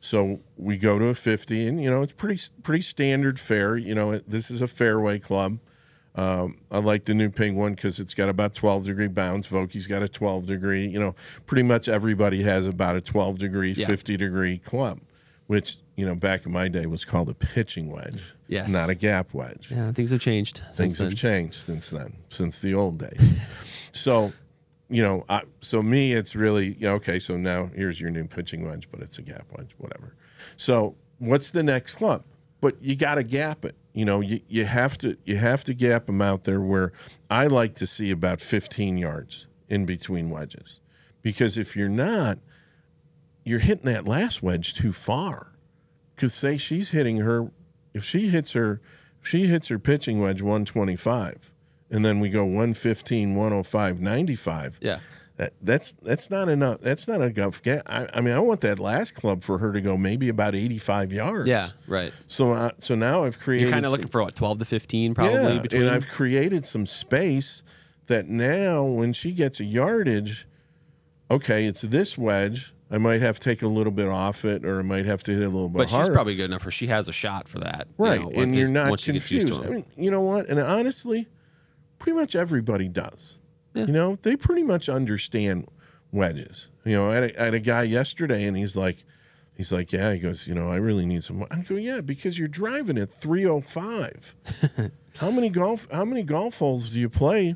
So we go to a 50, and you know it's pretty pretty standard fare. You know, it, this is a fairway club. Um, I like the new ping one because it's got about 12 degree bounce. Vokey's got a 12 degree. You know, pretty much everybody has about a 12 degree, Yeah. 50 degree club, which you know back in my day was called a pitching wedge, Yes. not a gap wedge yeah things have changed things since have then. changed since then, since the old days. so, you know, I, so me, it's really yeah, okay. So now here's your new pitching wedge, but it's a gap wedge, whatever. So what's the next club? But you got to gap it. You know, you, you have to you have to gap them out there where I like to see about 15 yards in between wedges, because if you're not, you're hitting that last wedge too far. Because say she's hitting her, if she hits her, if she hits her pitching wedge 125, and then we go 115, 105, 95. yeah That, that's that's not enough. That's not enough. I, I mean, I want that last club for her to go maybe about 85 yards. yeah right So uh, so now I've created. You're kind of looking for what 12 to 15 probably yeah, between. and I've created some space that now when she gets a yardage, okay, it's this wedge. I might have to take a little bit off it, or I might have to hit it a little bit but she's probably good enough for she has a shot for that, you right, know, and you're not once she gets used confused. I mean, you know what? And honestly, pretty much everybody does. Yeah. You know, they pretty much understand wedges. You know, I had, a, I had a guy yesterday, and he's like, he's like, yeah. He goes, you know, I really need some. I go, yeah, because you're driving at 305. how many golf? How many golf holes do you play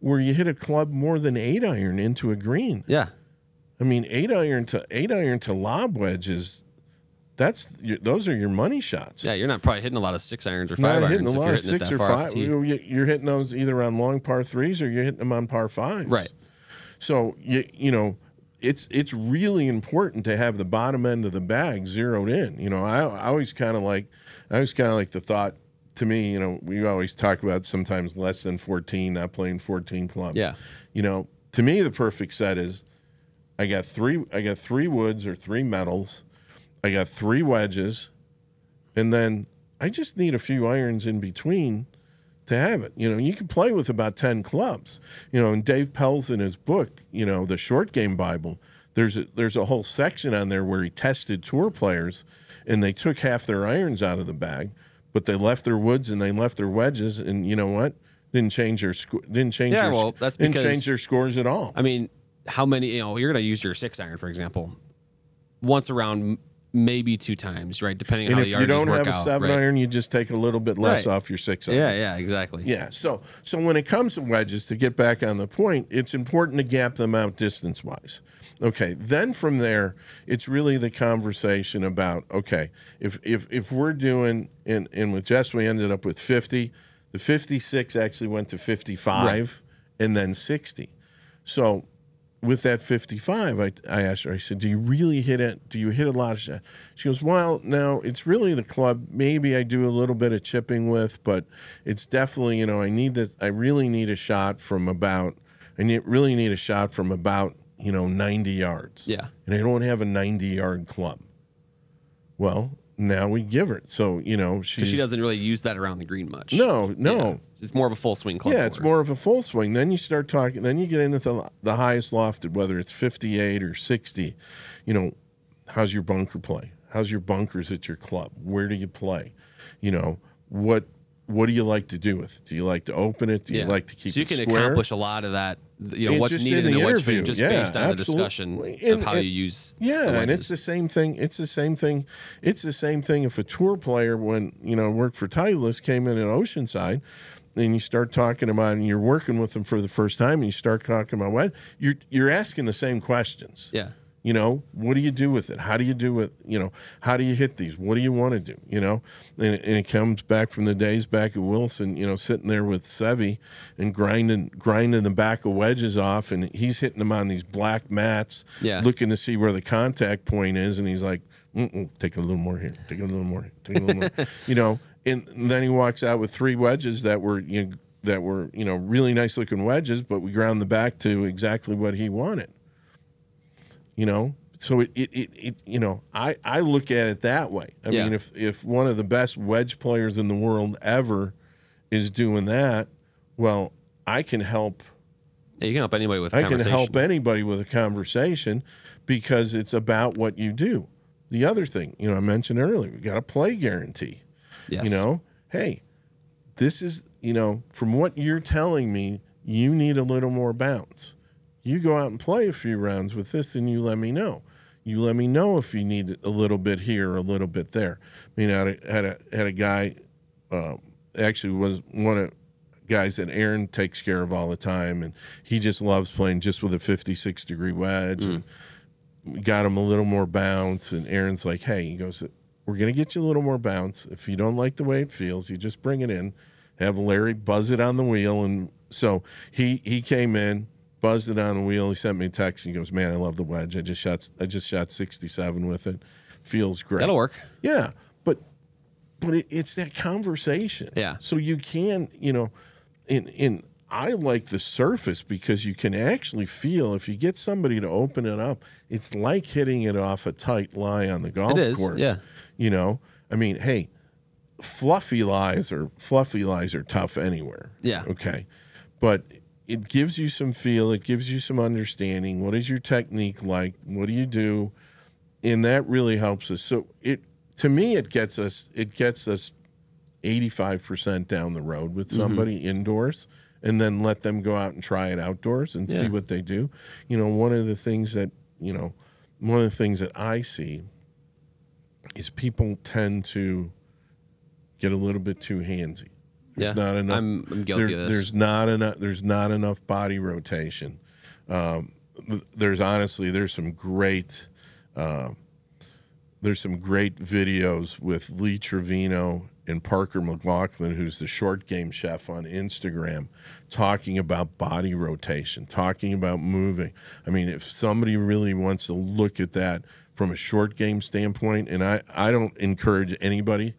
where you hit a club more than eight iron into a green? Yeah, I mean, eight iron to eight iron to lob wedges. That's your, those are your money shots. yeah. You're not probably hitting a lot of six irons or five Not hitting irons a if lot you're of hitting six or five. You- you- You're hitting those either on long par threes or you're hitting them on par fives. Right. So you you know, it's it's really important to have the bottom end of the bag zeroed in. You know, I, I always kind of like I always kind of like the thought. To me, you know, we always talk about sometimes less than 14, not playing 14 clubs. Yeah. You know, to me, the perfect set is I got three. I got three woods or three metals. I got three wedges, and then I just need a few irons in between to have it. You know, you can play with about ten clubs. You know, and Dave Pelz in his book, you know, the Short Game Bible, there's a there's a whole section on there where he tested tour players, and they took half their irons out of the bag, but they left their woods and they left their wedges, and you know what? Didn't change their sco- didn't change Yeah, their, well, that's didn't because- change their scores at all. I mean, how many? You know, you're going to use your six iron, for example, once around, maybe two times, right? Depending on and how if the you don't have a out, seven right? iron, you just take a little bit less Right. off your six iron. Yeah, yeah, exactly. Yeah. So so when it comes to wedges, to get back on the point, it's important to gap them out distance wise. Okay. Then from there, it's really the conversation about okay, if if if we're doing and and with Jess we ended up with fifty, the fifty six actually went to fifty five and then sixty. So with that 55, I, I asked her, I said, Do you really hit it? Do you hit a lot of shots? She goes, Well, no, it's really the club. Maybe I do a little bit of chipping with, but it's definitely, you know, I need that. I really need a shot from about, I need, really need a shot from about, you know, 90 yards. Yeah. And I don't have a 90 yard club. Well, now we give her. So, you know, she doesn't really use that around the green much. no, no. Yeah. It's more of a full swing club. Yeah, it's more of a full swing. Then you start talking. Then you get into the, the highest lofted, whether it's fifty-eight or sixty. You know, how's your bunker play? How's your bunkers at your club? Where do you play? You know what? What do you like to do with? it? Do you like to open it? Do you Yeah. like to keep so you can square? accomplish a lot of that. You know what's needed in the interview. just Yeah, based on the discussion And- of how and- you use. Yeah, and it's the same thing. It's the same thing. It's the same thing. If a tour player, when you know worked for Titleist, came in at Oceanside, and you start talking about, and you're working with them for the first time, and you start talking about what you're you're asking the same questions. yeah. You know, what do you do with it? How do you do it? You know, how do you hit these? What do you want to do? You know, and, it- and it comes back from the days back at Wilson, you know, sitting there with Seve and grinding grinding the back of wedges off, and he's hitting them on these black mats, Yeah. looking to see where the contact point is, and he's like, Mm-mm, take a little more here, take a little more, here, take a little more, you know, and then he walks out with three wedges that were you know, that were you know really nice looking wedges, but we ground the back to exactly what he wanted you know so it, it, it, it you know I, I look at it that way i Yeah. mean if if one of the best wedge players in the world ever is doing that well i can help Yeah, you can help anybody with. i can help anybody with a conversation because it's about what you do the other thing you know i mentioned earlier we got a play guarantee Yes. you know hey this is you know from what you're telling me you need a little more bounce you go out and play a few rounds with this and you let me know. You let me know if you need a little bit here or a little bit there. I mean i had a, had a, had a guy uh, actually was one of guys that aaron takes care of all the time and he just loves playing just with a 56 degree wedge and we got him a little more bounce. And aaron's like hey he goes we're going to get you a little more bounce. If you don't like the way it feels you just bring it in have larry buzz it on the wheel. And so he he came in buzzed it on the wheel he sent me a text he goes man i love the wedge i just shot i just shot 67 with it feels great That'll work. yeah, but but it, it's that conversation. Yeah. So you can, you know, in in I like the surface because you can actually feel if you get somebody to open it up, it's like hitting it off a tight lie on the golf is, course. yeah. You know, I mean, hey, fluffy lies are fluffy lies are tough anywhere. Yeah. Okay. But it gives you some feel, it gives you some understanding. What is your technique like? What do you do? And that really helps us. So it to me it gets us it gets us 85% down the road with Mm-hmm. somebody indoors and then let them go out and try it outdoors and see what they do. You know, one of the things that, you know, one of the things that I see is people tend to get a little bit too handsy. Yeah. not enough- I'm, I'm guilty There- of this. There's not enough. There's not enough body rotation. Um, there's honestly there's some great uh, there's some great videos with Lee Trevino and Parker McLachlin, who's the short game chef on Instagram, talking about body rotation, talking about moving. I mean, if somebody really wants to look at that from a short game standpoint, and I, I don't encourage anybody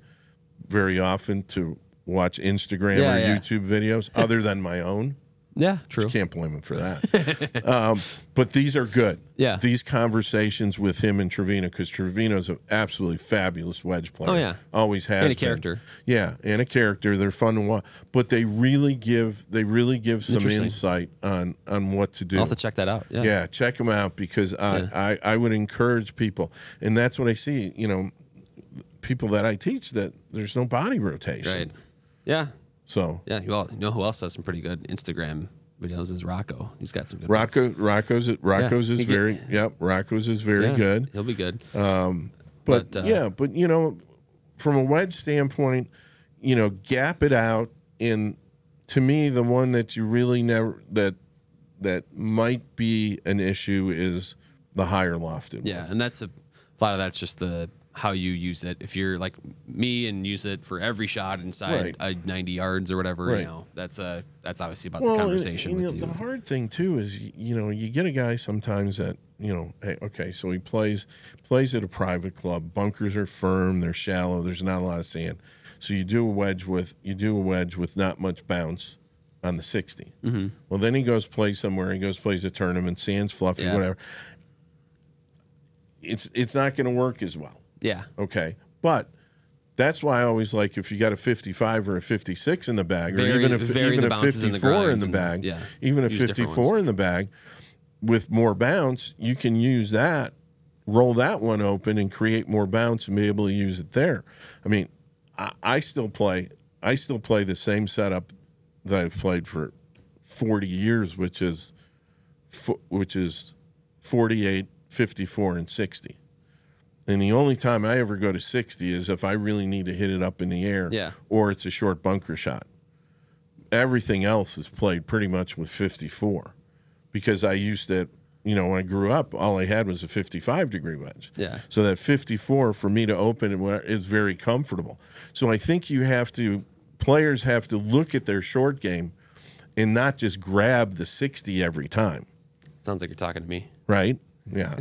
very often to watch Instagram Yeah, or yeah. YouTube videos other than my own. Yeah, true. Can't blame him for that. um, but these are good. Yeah. These conversations with him and Trevino, because Trevino's an absolutely fabulous wedge player. Oh, yeah. Always has And a been. character. Yeah, and a character. They're fun to watch. But they really give they really give some insight on on what to do. I'll have to check that out. Yeah. Yeah, check them out because I, Yeah. I, I would encourage people, and that's what I see. You know, people that I teach that there's no body rotation. Right. Yeah. So Yeah. You, all, you know who else has some pretty good Instagram videos is Rocco. He's got some good ones. Rocco, Rocco's Rocco's is he get- very yep. Rocco's is very Yeah, good. He'll be good. But, But, uh, yeah, but you know, from a wedge standpoint, you know, gap it out. In to me, the one that you really never that that might be an issue is the higher lofted. one. Yeah, and that's a, a lot of that's just the how you use it. If you're like me and use it for every shot inside uh 90 yards or whatever, Right. you know, that's a that's obviously about Well, the conversation and, with you you. know, the hard thing too is you know you get a guy sometimes that you know hey okay so he plays plays at a private club bunkers are firm they're shallow there's not a lot of sand so you do a wedge with you do a wedge with not much bounce on the 60 mm-hmm. well then he goes play somewhere he goes plays a tournament sand's fluffy Yeah. whatever it's it's not going to work as well yeah, Okay. But that's why I always like if you got a 55 or a 56 in the bag, or Vary- even a, even a bounces and the 54 in the and- bag, yeah, even a 54 in the bag with more bounce, you can use that, roll that one open and create more bounce and be able to use it there. I mean, I, I still play, I still play the same setup that I've played for 40 years, which is, which is 48, 54, and 60. And the only time I ever go to 60 is if I really need to hit it up in the air Yeah. or it's a short bunker shot. Everything else is played pretty much with 54 because I used to, you know, when I grew up, all I had was a 55 degree wedge. Yeah. So that 54 for me to open is very comfortable. So I think you have to, players have to look at their short game and not just grab the 60 every time sounds like you're talking to me. right? Yeah.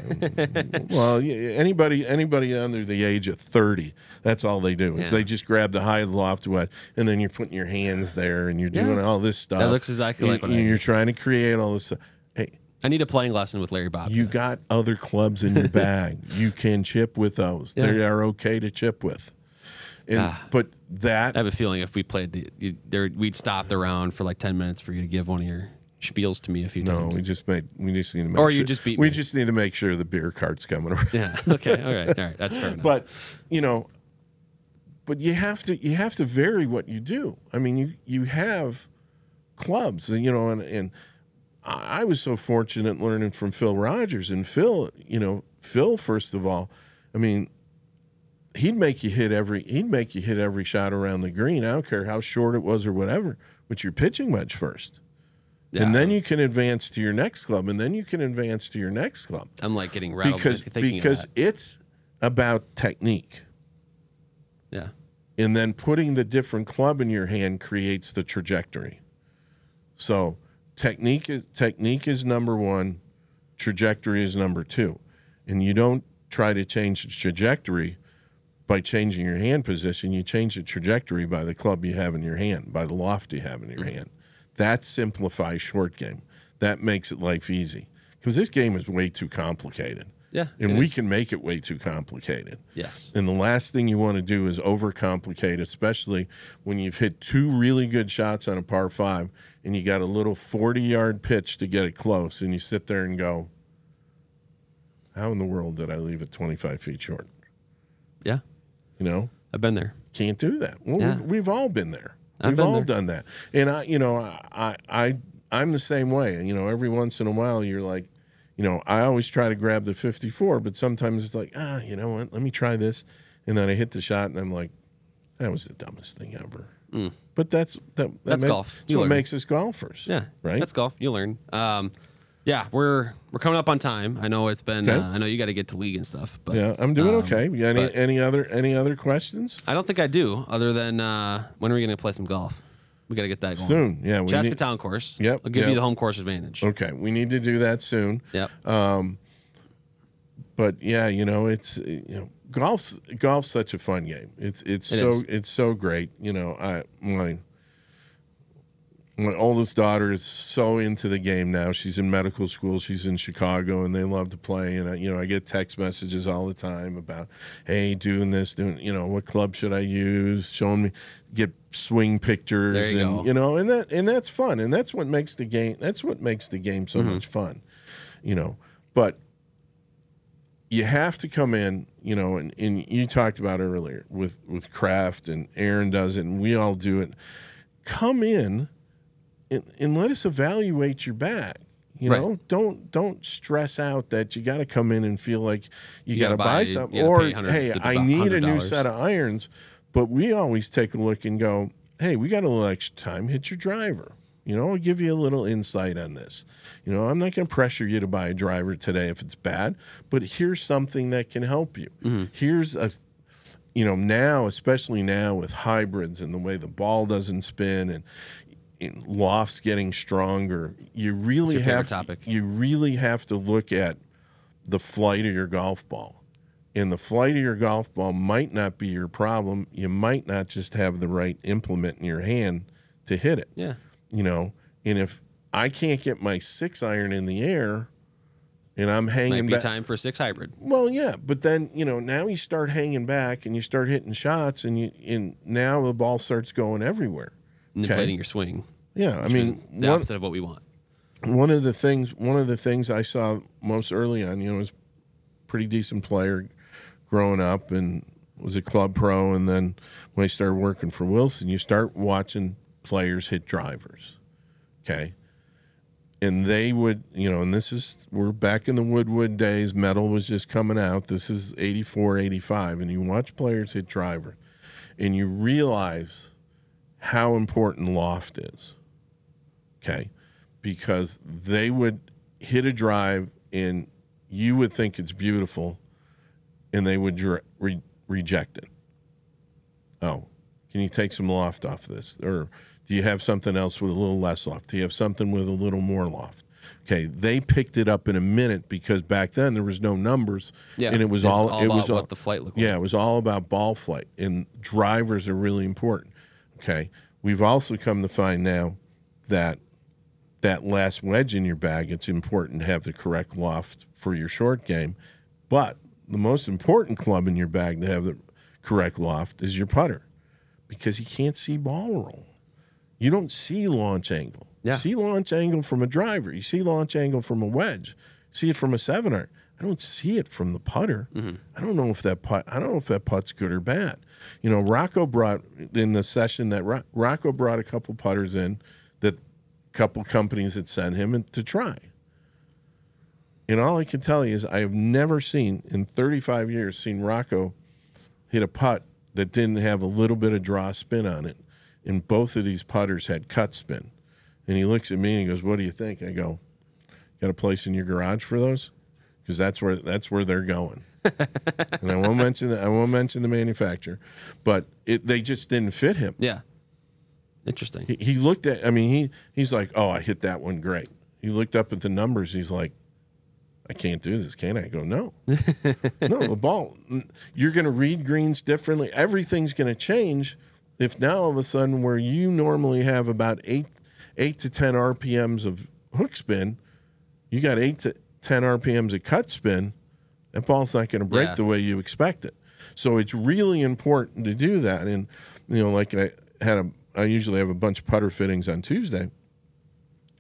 well, anybody anybody under the age of thirty, that's all they do is Yeah. they just grab the high loft wedge, and then you're putting your hands there and you're doing Yeah. all this stuff. That looks exactly like what you're trying to create all this. Stuff. Hey, I need a playing lesson with Larry Bob. you got other clubs in your bag. you can chip with those. They are okay to chip with. And Ah. but that I have a feeling if we played, the, you, there, we'd stop the round for like 10 minutes for you to give one of your spiels to me a few no, times. we just made we just need to make Or sure, you just beat we me. just need to make sure the beer cart's coming around. Yeah. Okay. All right. All right. That's fair enough. but you know but you have to you have to vary what you do i mean you you have clubs you know and and i I was so fortunate learning from phil rodgers and phil you know phil first of all i mean he'd make you hit every he'd make you hit every shot around the green i don't care how short it was or whatever But you're pitching wedge first yeah, and then you can advance to your next club and then you can advance to your next club I'm like getting rattled because because it's about technique Yeah. and then putting the different club in your hand creates the trajectory. So technique is technique is number one, trajectory is number two, and you don't try to change the trajectory by changing your hand position. You change the trajectory by the club you have in your hand, by the loft you have in your mm-hmm. hand. That simplifies short game. That makes it life easy because this game is way too complicated, Yeah. and we is. can make it way too complicated. Yes. And the last thing you want to do is overcomplicate, especially when you've hit two really good shots on a par five and you got a little 40 yard pitch to get it close. And you sit there and go, How in the world did I leave it 25 feet short? Yeah. You know, I've been there. can't do that. Well, Yeah. we've, we've all been there. I've we've all there. done that. And I, you know, I, I, I'm the same way. You know, every once in a while, you're like, you know, I always try to grab the 54, but sometimes it's like, ah, you know what? Let me try this. And then I hit the shot, and I'm like, that was the dumbest thing ever. But that's that, that Mm. That's golf. That's You what learn. makes us golfers. Yeah. Right. That's golf. You learn. Um, yeah, we're we're coming up on time. I know it's been. Okay. Uh, I know you got to get to league and stuff, but yeah, I'm doing um, okay. You got any any other any other questions? I don't think I do. Other than uh, when are we going to play some golf? We got to get that going. Soon. Yeah. We Chaska need, Town course. Yep, I'll give yep. you the home course advantage. okay. We need to do that soon. Yep. Um, but yeah, you know, it's you know, golf's golf's such a fun game. It's it's It so is. it's so great. You know, I my my oldest daughter is so into the game now. She's in medical school. She's in Chicago, and they love to play. And I, you know, I get text messages all the time about, "Hey, doing this, doing you know, what club should I use?" Showing me, get swing pictures, you and go. you know, and that and that's fun, and that's what makes the game. That's what makes the game Mm-hmm. so much fun, you know. But you have to come in, you know, and, and you talked about earlier with with Kraft and Aaron does it, and we all do it. Come in and, and let us evaluate your bag. You Right. know, don't don't stress out that you got to come in and feel like you, got to buy, buy- something, or hey, I need a new set of irons. But we always take a look and go, hey, we got a little extra time. Hit your driver. You know, I'll give you a little insight on this. You know, I'm not going to pressure you to buy a driver today if it's bad, but here's something that can help you. Here's a, you know, now, especially now with hybrids and the way the ball doesn't spin and lofts getting stronger, you really have topic? you really have to look at the flight of your golf ball. And the flight of your golf ball might not be your problem. You might not just have the right implement in your hand to hit it Yeah. you know, and if I can't get my six iron in the air and I'm hanging be back, time for a six hybrid. well, yeah, but then you know now you start hanging back and you start hitting shots and you and now the ball starts going everywhere. And Okay. your swing. Yeah, I mean, the one, opposite of what we want. one of the things one of the things I saw most early on, you know, was pretty decent player growing up and was a club pro, and then when I started working for Wilson, you start watching players hit drivers, okay, and they would, you know, and this is we're back in the Woodwood days. Metal was just coming out. This is 84, 85, and you watch players hit driver, and you realize how important loft is, okay because they would hit a drive and you would think it's beautiful and they would re- reject it. Oh, can you take some loft off this? Or do you have something else with a little less loft? Do you have something with a little more loft? Okay, they picked it up in a minute because back then there was no numbers, Yeah. and it was all, all it about was all, what the flight looked like. yeah, it was all about ball flight, and drivers are really important. Okay, we've also come to find now that that last wedge in your bag, it's important to have the correct loft for your short game. But the most important club in your bag to have the correct loft is your putter because you can't see ball roll. You don't see launch angle. Yeah. You see launch angle from a driver. You see launch angle from a wedge. See it from a seven iron. I don't see it from the putter. Mm-hmm. I don't know if that putt. I don't know if that putt's good or bad. You know, Rocco brought in the session that Ro- Rocco brought a couple putters in that a couple companies had sent him and, to try. And all I can tell you is I have never seen in 35 years seen Rocco hit a putt that didn't have a little bit of draw spin on it. And both of these putters had cut spin. And he looks at me and he goes, "What do you think?" I go, "Got a place in your garage for those?" Because that's where that's where they're going. and I won't mention the, I won't mention the manufacturer, but it, they just didn't fit him. Yeah. Interesting. He, he looked at. I mean, he he's like, "Oh, I hit that one great." He looked up at the numbers. He's like, "I can't do this, can I?" I go, "No, no. The ball. You're going to read greens differently. Everything's going to change. If now all of a sudden, where you normally have about eight eight to ten RPMs of hook spin, you got eight to ten RPMs of cut spin. That ball's not going to break Yeah. the way you expect it. So it's really important to do that. And you know, like I had a, I usually have a bunch of putter fittings on Tuesday.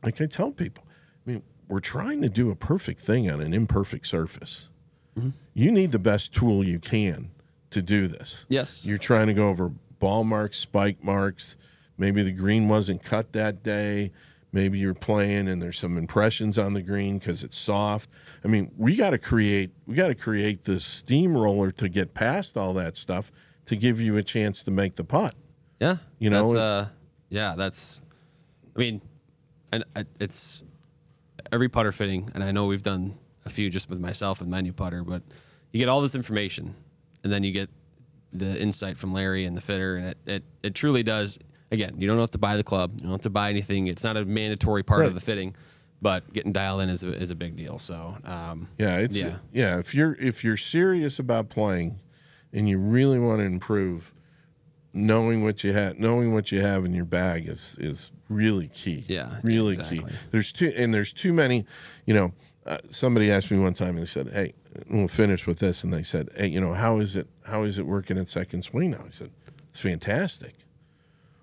Like I tell people, I mean, we're trying to do a perfect thing on an imperfect surface. Mm-hmm. You need the best tool you can to do this. Yes. You're trying to go over ball marks, spike marks. Maybe the green wasn't cut that day. Maybe you're playing and there's some impressions on the green because it's soft. I mean, we got to create we got to create this steamroller to get past all that stuff to give you a chance to make the putt. Yeah. You know, That's, uh, yeah. That's. I mean, and it's every putter fitting, and I know we've done a few just with myself and my new putter, but you get all this information, and then you get the insight from Larry and the fitter, and it it, it truly does. Again, you don't have to buy the club. You don't have to buy anything. It's not a mandatory part Right. of the fitting, but getting dialed in is a, is a big deal. So, um, Yeah, it's Yeah. yeah. If you're if you're serious about playing, and you really want to improve, knowing what you have, knowing what you have in your bag is is really key. Yeah, really exactly. key. There's too and there's too many. You know, uh, somebody asked me one time and they said, "Hey, we'll finish with this," and they said, "Hey, you know, how is it? How is it working at Second Swing now?" I said, "It's fantastic."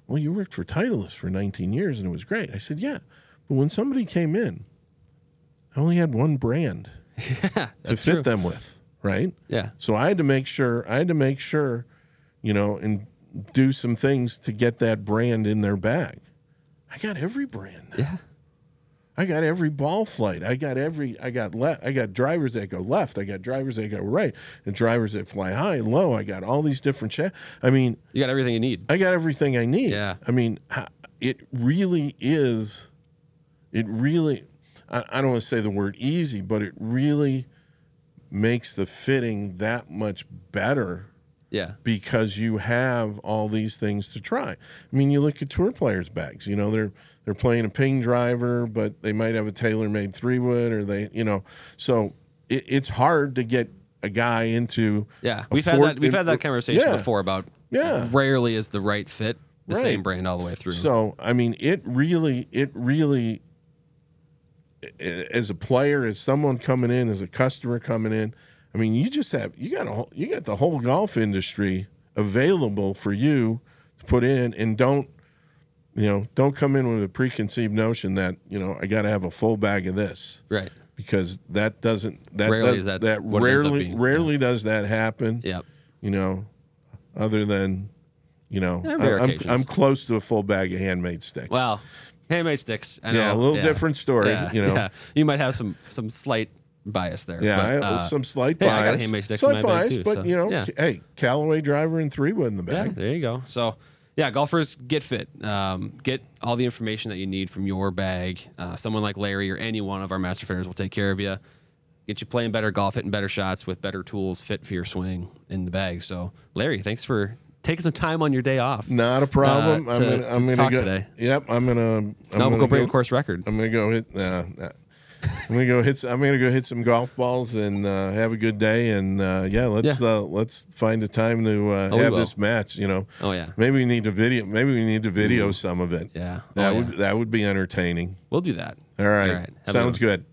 Well, you worked for Titleist for 19 years and it was great. I said, "Yeah, but when somebody came in, I only had one brand to fit true. them with, right?" Yeah. So I had to make sure I had to make sure, you know, and do some things to get that brand in their bag. I got every brand. Yeah. I got every ball flight. I got every I got left I got drivers that go left. I got drivers that go right. And drivers that fly high and low. I got all these different cha- I mean, You got everything you need. I got everything I need. Yeah. I mean, it really is it really I, I don't want to say the word easy, but it really makes the fitting that much better Yeah. because you have all these things to try. I mean, you look at tour players' bags. You know, they're they're playing a ping driver, but they might have a TaylorMade three wood, or they, you know, so it, it's hard to get a guy into. Yeah. We've had that we've had that conversation Yeah. before about Yeah. rarely is the right fit the Right. same brand all the way through. So I mean, it really, it really, as a player, as someone coming in, as a customer coming in, I mean, you just have you got a whole- you got the whole golf industry available for you to put in, and don't you know don't come in with a preconceived notion that you know I got to have a full bag of this right. because that doesn't that Rarely does- is that that what it ends up rarely being. rarely does that happen Yep. you know, other than, you know, I- rare I'm. I'm close to a full bag of handmade sticks. Well, handmade sticks. I know. Yeah, a little different story, Yeah, you know. yeah. You might have some some slight bias there. yeah, but, uh, some slight hey, bias. I got handmade sticks in slight my bag bias, too, but so, you know, yeah. hey, Callaway driver and three wood in the Yeah, bag. there you go. So, yeah, golfers get fit. Um, get all the information that you need from your bag. Uh, someone like Larry or any one of our master fitters will take care of you. Get you playing better golf, hitting better shots with better tools fit for your swing in the bag. So, Larry, thanks for taking some time on your day off. Not a problem. Uh, I'm gonna, to I'm gonna talk go. today. Yep, I'm gonna. I'm no, gonna we'll go break go, a course record. I'm gonna go hit. Uh, I'm gonna go hit. s- I'm gonna go hit some golf balls and uh, have a good day. And uh, yeah, let's Yeah. Uh, let's find a time to uh, Oh, have this match. You know, Oh yeah, maybe we need to video. Maybe we need to video some of it. yeah. That Oh, would yeah. that would be entertaining. We'll do that. All right, All right. Sounds good.